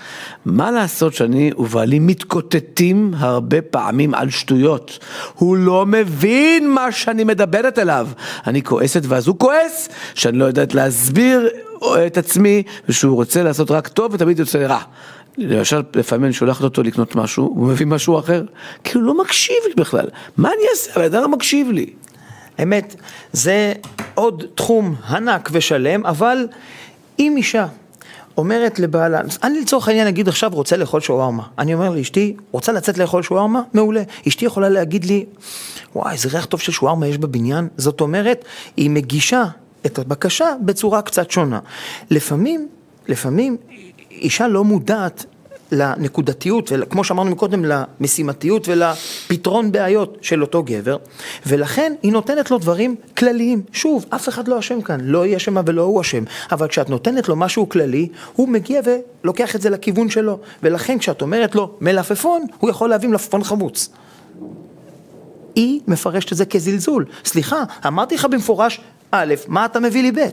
מה לעשות שאני ובעלי מתקוטטים הרבה פעמים על שטויות. הוא לא מבין מה שאני מדברת אליו. אני כועסת ואז הוא כועס, שאני לא יודעת להסביר את עצמי, ושהוא רוצה לעשות רק טוב ותמיד יוצא רע. למשל, לפעמים אני שולחת אותו לקנות משהו, הוא מביא משהו אחר, כאילו לא מקשיב לי בכלל. מה אני אעשה? הבן אדם לא מקשיב לי. אמת, זה עוד תחום ענק ושלם, אבל אם אישה אומרת לבעלה, אני לצורך העניין אגיד עכשיו רוצה לאכול שווארמה. אני אומר לאשתי, רוצה לצאת לאכול שווארמה? מעולה. אשתי יכולה להגיד לי, וואי, איזה ריח טוב של שווארמה יש בבניין. זאת אומרת, היא מגישה את הבקשה בצורה קצת שונה. לפעמים, לפעמים, אישה לא מודעת לנקודתיות, וכמו שאמרנו מקודם, למשימתיות ולפתרון בעיות של אותו גבר, ולכן היא נותנת לו דברים כלליים. שוב, אף אחד לא אשם כאן, לא היא אשמה ולא הוא אשם, אבל כשאת נותנת לו משהו כללי, הוא מגיע ולוקח את זה לכיוון שלו, ולכן כשאת אומרת לו מלפפון, הוא יכול להביא מלפפון חמוץ. היא מפרשת את זה כזלזול. סליחה, אמרתי לך במפורש, א', מה אתה מביא לי ב'?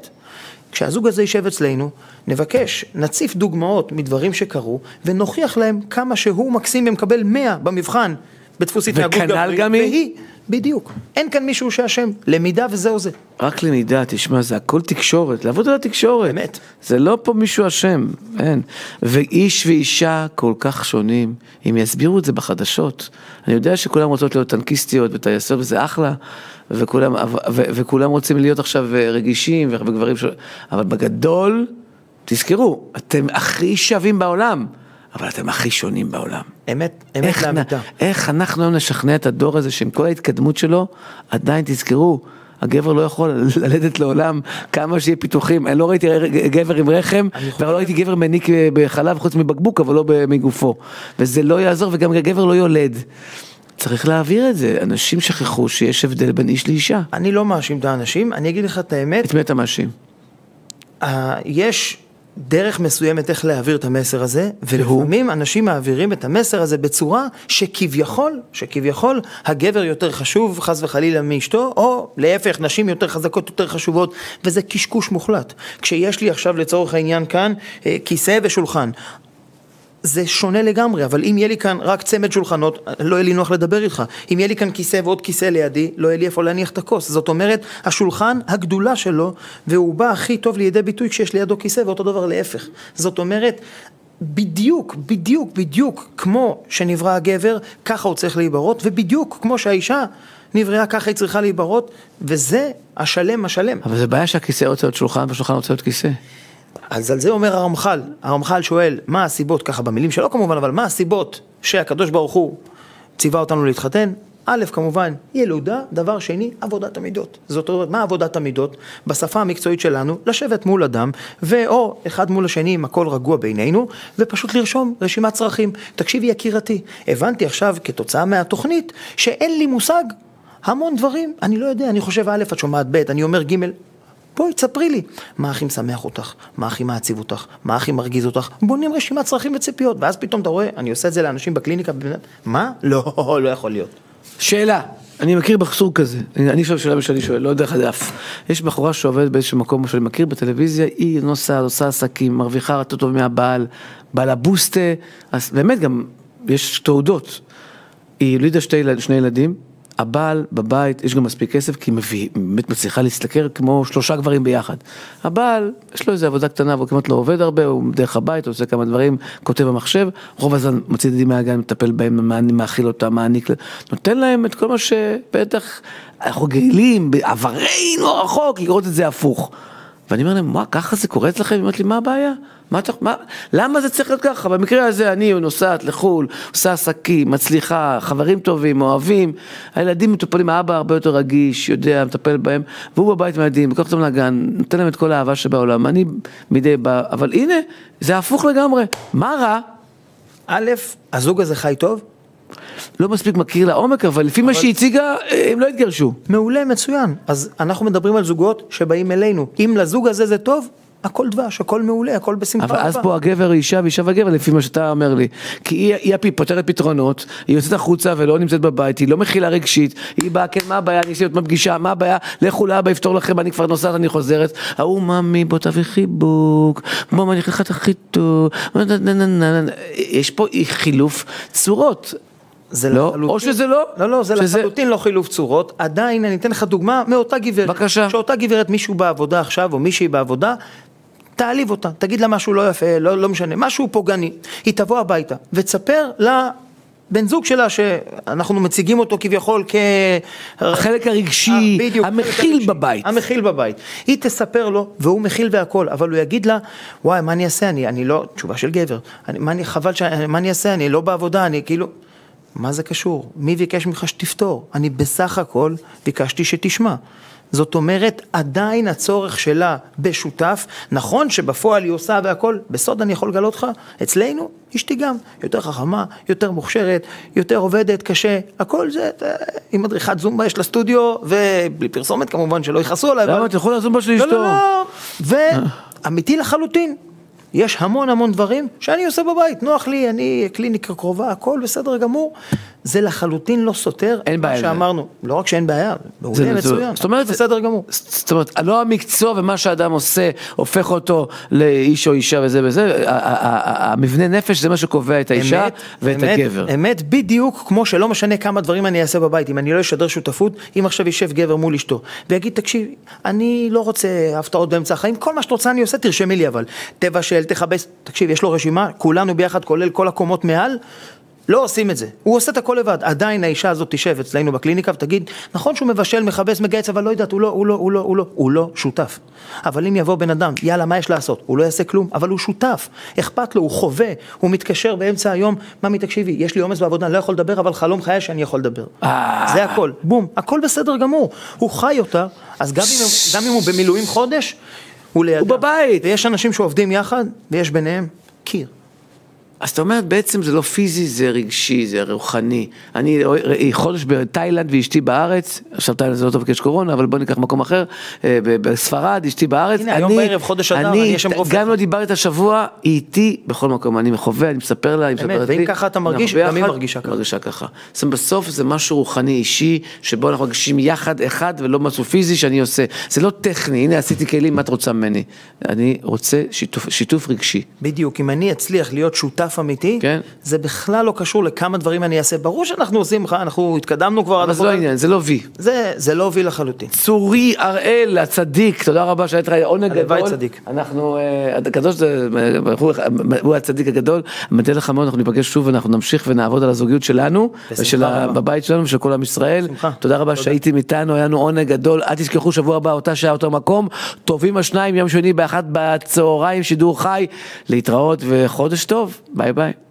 כשהזוג הזה יישב אצלנו, נבקש, נציף דוגמאות מדברים שקרו, ונוכיח להם כמה שהוא מקסים ומקבל 100 במבחן בדפוס התנהגות וכנ"ל גברי, גם היא? בדיוק. אין כאן מישהו שאשם, למידה וזהו זה. רק למידה, תשמע, זה הכל תקשורת, לעבוד על התקשורת. אמת. זה לא פה מישהו אשם, אין. ואיש ואישה כל כך שונים, אם יסבירו את זה בחדשות. אני יודע שכולם רוצות להיות טנקיסטיות וטייסות וזה אחלה, וכולם, ו- ו- וכולם רוצים להיות עכשיו אה, רגישים וגברים ש... אבל בגדול, תזכרו, אתם הכי שווים בעולם, אבל אתם הכי שונים בעולם. אמת, אמת לאמיתה. איך אנחנו היום נשכנע את הדור הזה שעם כל ההתקדמות שלו, עדיין תזכרו, הגבר לא יכול ללדת לעולם כמה שיהיה פיתוחים, אני לא ראיתי גבר עם רחם, ולא ראיתי גבר מניק בחלב חוץ מבקבוק, אבל לא מגופו, וזה לא יעזור וגם הגבר לא יולד. צריך להעביר את זה, אנשים שכחו שיש הבדל בין איש לאישה. אני לא מאשים את האנשים, אני אגיד לך את האמת, את מי אתה מאשים? אה, יש דרך מסוימת איך להעביר את המסר הזה, ולפעמים אנשים מעבירים את המסר הזה בצורה שכביכול, שכביכול הגבר יותר חשוב חס וחלילה מאשתו, או להפך, נשים יותר חזקות, יותר חשובות, וזה קשקוש מוחלט. כשיש לי עכשיו לצורך העניין כאן אה, כיסא ושולחן, זה שונה לגמרי, אבל אם יהיה לי כאן רק צמד שולחנות, לא יהיה לי נוח לדבר איתך. אם יהיה לי כאן כיסא ועוד כיסא לידי, לא יהיה לי איפה להניח את הכוס. זאת אומרת, השולחן, הגדולה שלו, והוא בא הכי טוב לידי ביטוי כשיש לידו כיסא, ואותו דבר להפך. זאת אומרת, בדיוק, בדיוק, בדיוק כמו שנברא הגבר, ככה הוא צריך להיברות, ובדיוק כמו שהאישה נבראה, ככה היא צריכה להיברות, וזה השלם השלם. אבל זה בעיה שהכיסא רוצה להיות שולחן והשולחן רוצה להיות כיסא. אז על זה אומר הרמח"ל, הרמח"ל שואל, מה הסיבות, ככה במילים שלו כמובן, אבל מה הסיבות שהקדוש ברוך הוא ציווה אותנו להתחתן? א', כמובן, ילודה, דבר שני, עבודת המידות. זאת אומרת, מה עבודת המידות? בשפה המקצועית שלנו, לשבת מול אדם, ואו אחד מול השני עם הכל רגוע בינינו, ופשוט לרשום רשימת צרכים. תקשיבי יקירתי, הבנתי עכשיו כתוצאה מהתוכנית, שאין לי מושג המון דברים, אני לא יודע, אני חושב א', את שומעת ב', אני אומר ג', בואי, תספרי לי, מה הכי משמח אותך, מה הכי מעציב אותך, מה הכי מרגיז אותך, בונים רשימת צרכים וציפיות, ואז פתאום אתה רואה, אני עושה את זה לאנשים בקליניקה, מה? לא, לא יכול להיות. שאלה, אני מכיר בחסור כזה, אני שואל שאלה שאני שואל, לא יודע איך הדף. יש בחורה שעובדת באיזשהו מקום שאני מכיר בטלוויזיה, היא נוסעת, עושה עסקים, מרוויחה יותר טוב מהבעל, בעל הבוסטה, אז באמת גם יש תעודות. היא יולידה שני, שני ילדים, הבעל בבית, יש גם מספיק כסף, כי היא באמת מצליחה להסתכר כמו שלושה גברים ביחד. הבעל, יש לו איזה עבודה קטנה, והוא כמעט לא עובד הרבה, הוא דרך הבית, הוא עושה כמה דברים, כותב במחשב, רוב הזמן מוציא ילדים מהגן, מטפל בהם, מאכיל אותם, מעניק, נותן להם את כל מה שבטח אנחנו גאים בעברנו הרחוק לראות את זה הפוך. ואני אומר להם, מה, ככה זה קורה אצלכם? היא אומרת לי, מה הבעיה? מה, מה, למה זה צריך להיות ככה? במקרה הזה אני נוסעת לחו"ל, עושה עסקים, מצליחה, חברים טובים, אוהבים, הילדים מטופלים, האבא הרבה יותר רגיש, יודע, מטפל בהם, והוא בבית עם הילדים, לוקח אותם לגן, נותן להם את כל האהבה שבעולם, אני מדי בא, אבל הנה, זה הפוך לגמרי, מה רע? א', הזוג הזה חי טוב? לא מספיק מכיר לעומק, אבל לפי אבל... מה שהיא הציגה, הם לא התגרשו. מעולה, מצוין. אז אנחנו מדברים על זוגות שבאים אלינו. אם לזוג הזה זה טוב, הכל דבש, הכל מעולה, הכל בשמחה אבל אז פה הגבר אישה ואישה וגבר לפי מה שאתה אומר לי. כי היא, היא, היא פותרת פתרונות, היא יוצאת החוצה ולא נמצאת בבית, היא לא מכילה רגשית, היא באה, כן, מה הבעיה, אני אעשה להיות בפגישה, מה הבעיה, לכו לאבא יפתור לכם, אני כבר נוסעת, אני חוזרת. ההוא, ממי, בוא תביא חיבוק, בוא, אני אקח לך את החיתוך, יש פה חילוף צורות. זה לא, לחלוטין, או שזה לא, לא, לא, זה שזה... לחלוטין לא חילוף צורות, עדיין אני אתן לך דוגמה מאותה גברת, בבקשה, שאותה גברת מישהו בעבודה עכשיו, או מישהי בעבודה, תעליב אותה, תגיד לה משהו לא יפה, לא, לא משנה, משהו פוגעני, היא תבוא הביתה ותספר לבן זוג שלה שאנחנו מציגים אותו כביכול כ... החלק הרגשי, בדיוק, המכיל הרגשי, בבית. המכיל בבית. היא תספר לו, והוא מכיל והכל, אבל הוא יגיד לה, וואי, מה אני אעשה? אני, אני לא, תשובה של גבר, אני, מה אני, חבל, ש... מה אני אעשה? אני לא בעבודה, אני כאילו... מה זה קשור? מי ביקש ממך שתפתור? אני בסך הכל ביקשתי שתשמע. זאת אומרת, עדיין הצורך שלה בשותף, נכון שבפועל היא עושה והכל, בסוד אני יכול לגלות לך, אצלנו אשתי גם יותר חכמה, יותר מוכשרת, יותר עובדת קשה, הכל זה, עם מדריכת זומבה יש לה סטודיו, ובלי פרסומת כמובן, שלא יכעסו עליי. למה? אתה יכול לזומבה של אשתו. לא, לא, לא, ואמיתי לחלוטין. יש המון המון דברים שאני עושה בבית, נוח לי, אני קליניקה קרובה, הכל בסדר גמור. זה לחלוטין לא סותר, אין בעיה. מה שאמרנו, לא רק שאין בעיה, מעולה מצוין, זאת אומרת, בסדר גמור. זאת אומרת, לא המקצוע ומה שאדם עושה הופך אותו לאיש או אישה וזה וזה, המבנה נפש זה מה שקובע את האישה ואת הגבר. אמת, בדיוק כמו שלא משנה כמה דברים אני אעשה בבית, אם אני לא אשדר שותפות, אם עכשיו יישב גבר מול אשתו, ויגיד, תקשיב, אני לא רוצה הפתעות באמצע החיים, כל מה שאת רוצה אני עושה, תרשמי לי אבל. תבשל, תכבס, תקשיב, יש לו רשימה, כולנו ביחד, כולל כל הקומות מעל, לא עושים את זה, הוא עושה את הכל לבד, עדיין האישה הזאת תשב אצלנו בקליניקה ותגיד, נכון שהוא מבשל, מכבס, מגייס, אבל לא יודעת, הוא לא, הוא לא, הוא לא, הוא לא, הוא לא שותף. אבל אם יבוא בן אדם, יאללה, מה יש לעשות? הוא לא יעשה כלום, אבל הוא שותף, אכפת לו, הוא חווה, הוא מתקשר באמצע היום, ממי תקשיבי, יש לי עומס בעבודה, אני לא יכול לדבר, אבל חלום חיי שאני יכול לדבר. אה. זה הכל, בום, הכל בסדר גמור, הוא חי אותה, אז גם אם, גם אם הוא במילואים חודש, הוא לידה. הוא בבית. ויש אנשים שעובדים יחד, ויש ביניהם קיר. אז אתה אומר, בעצם זה לא פיזי, זה רגשי, זה רוחני. אני חודש בתאילנד ואשתי בארץ, עכשיו תאילנד זה לא טוב כי יש קורונה, אבל בוא ניקח מקום אחר, אה, בספרד, אשתי בארץ. הנה, היום בערב, חודש אדר, אני אהיה שם רופא. גם לא דיברתי את השבוע, היא איתי בכל מקום, אני מחווה, אני מספר לה, היא מספרת לי. ואם ככה אתה מרגיש, גם היא מרגישה ככה. מרגישה ככה. זאת אומרת, בסוף זה משהו רוחני אישי, שבו אנחנו מרגישים יחד אחד ולא משהו פיזי שאני עושה. זה לא טכני, הנה עשיתי כלים, מה את רוצה ממני? אני רוצה שיתוף, שיתוף רגשי. בדיוק, אם אני אצליח להיות שותף אמיתי, כן. זה בכלל לא קשור לכמה דברים אני אעשה. ברור שאנחנו עושים, אנחנו התקדמנו כבר. אבל זה לא העניין, זה לא וי. זה, זה לא וי לחלוטין. צורי הראל, הצדיק, תודה רבה שהיית לך עונג גדול. הלוואי צדיק. אנחנו, אה, הקדוש זה, הוא הצדיק הגדול, מודה לך מאוד, אנחנו ניפגש שוב ואנחנו נמשיך ונעבוד על הזוגיות שלנו, ושל בבית שלנו ושל כל עם ישראל. בשמחה. תודה רבה שהייתם איתנו, היה לנו עונג גדול. אל תשכחו שבוע הבא, אותה שעה, אותו מקום. טובים השניים, יום שני באחת בצהריים, שידור חי. להתראות וחודש טוב. Bye bye.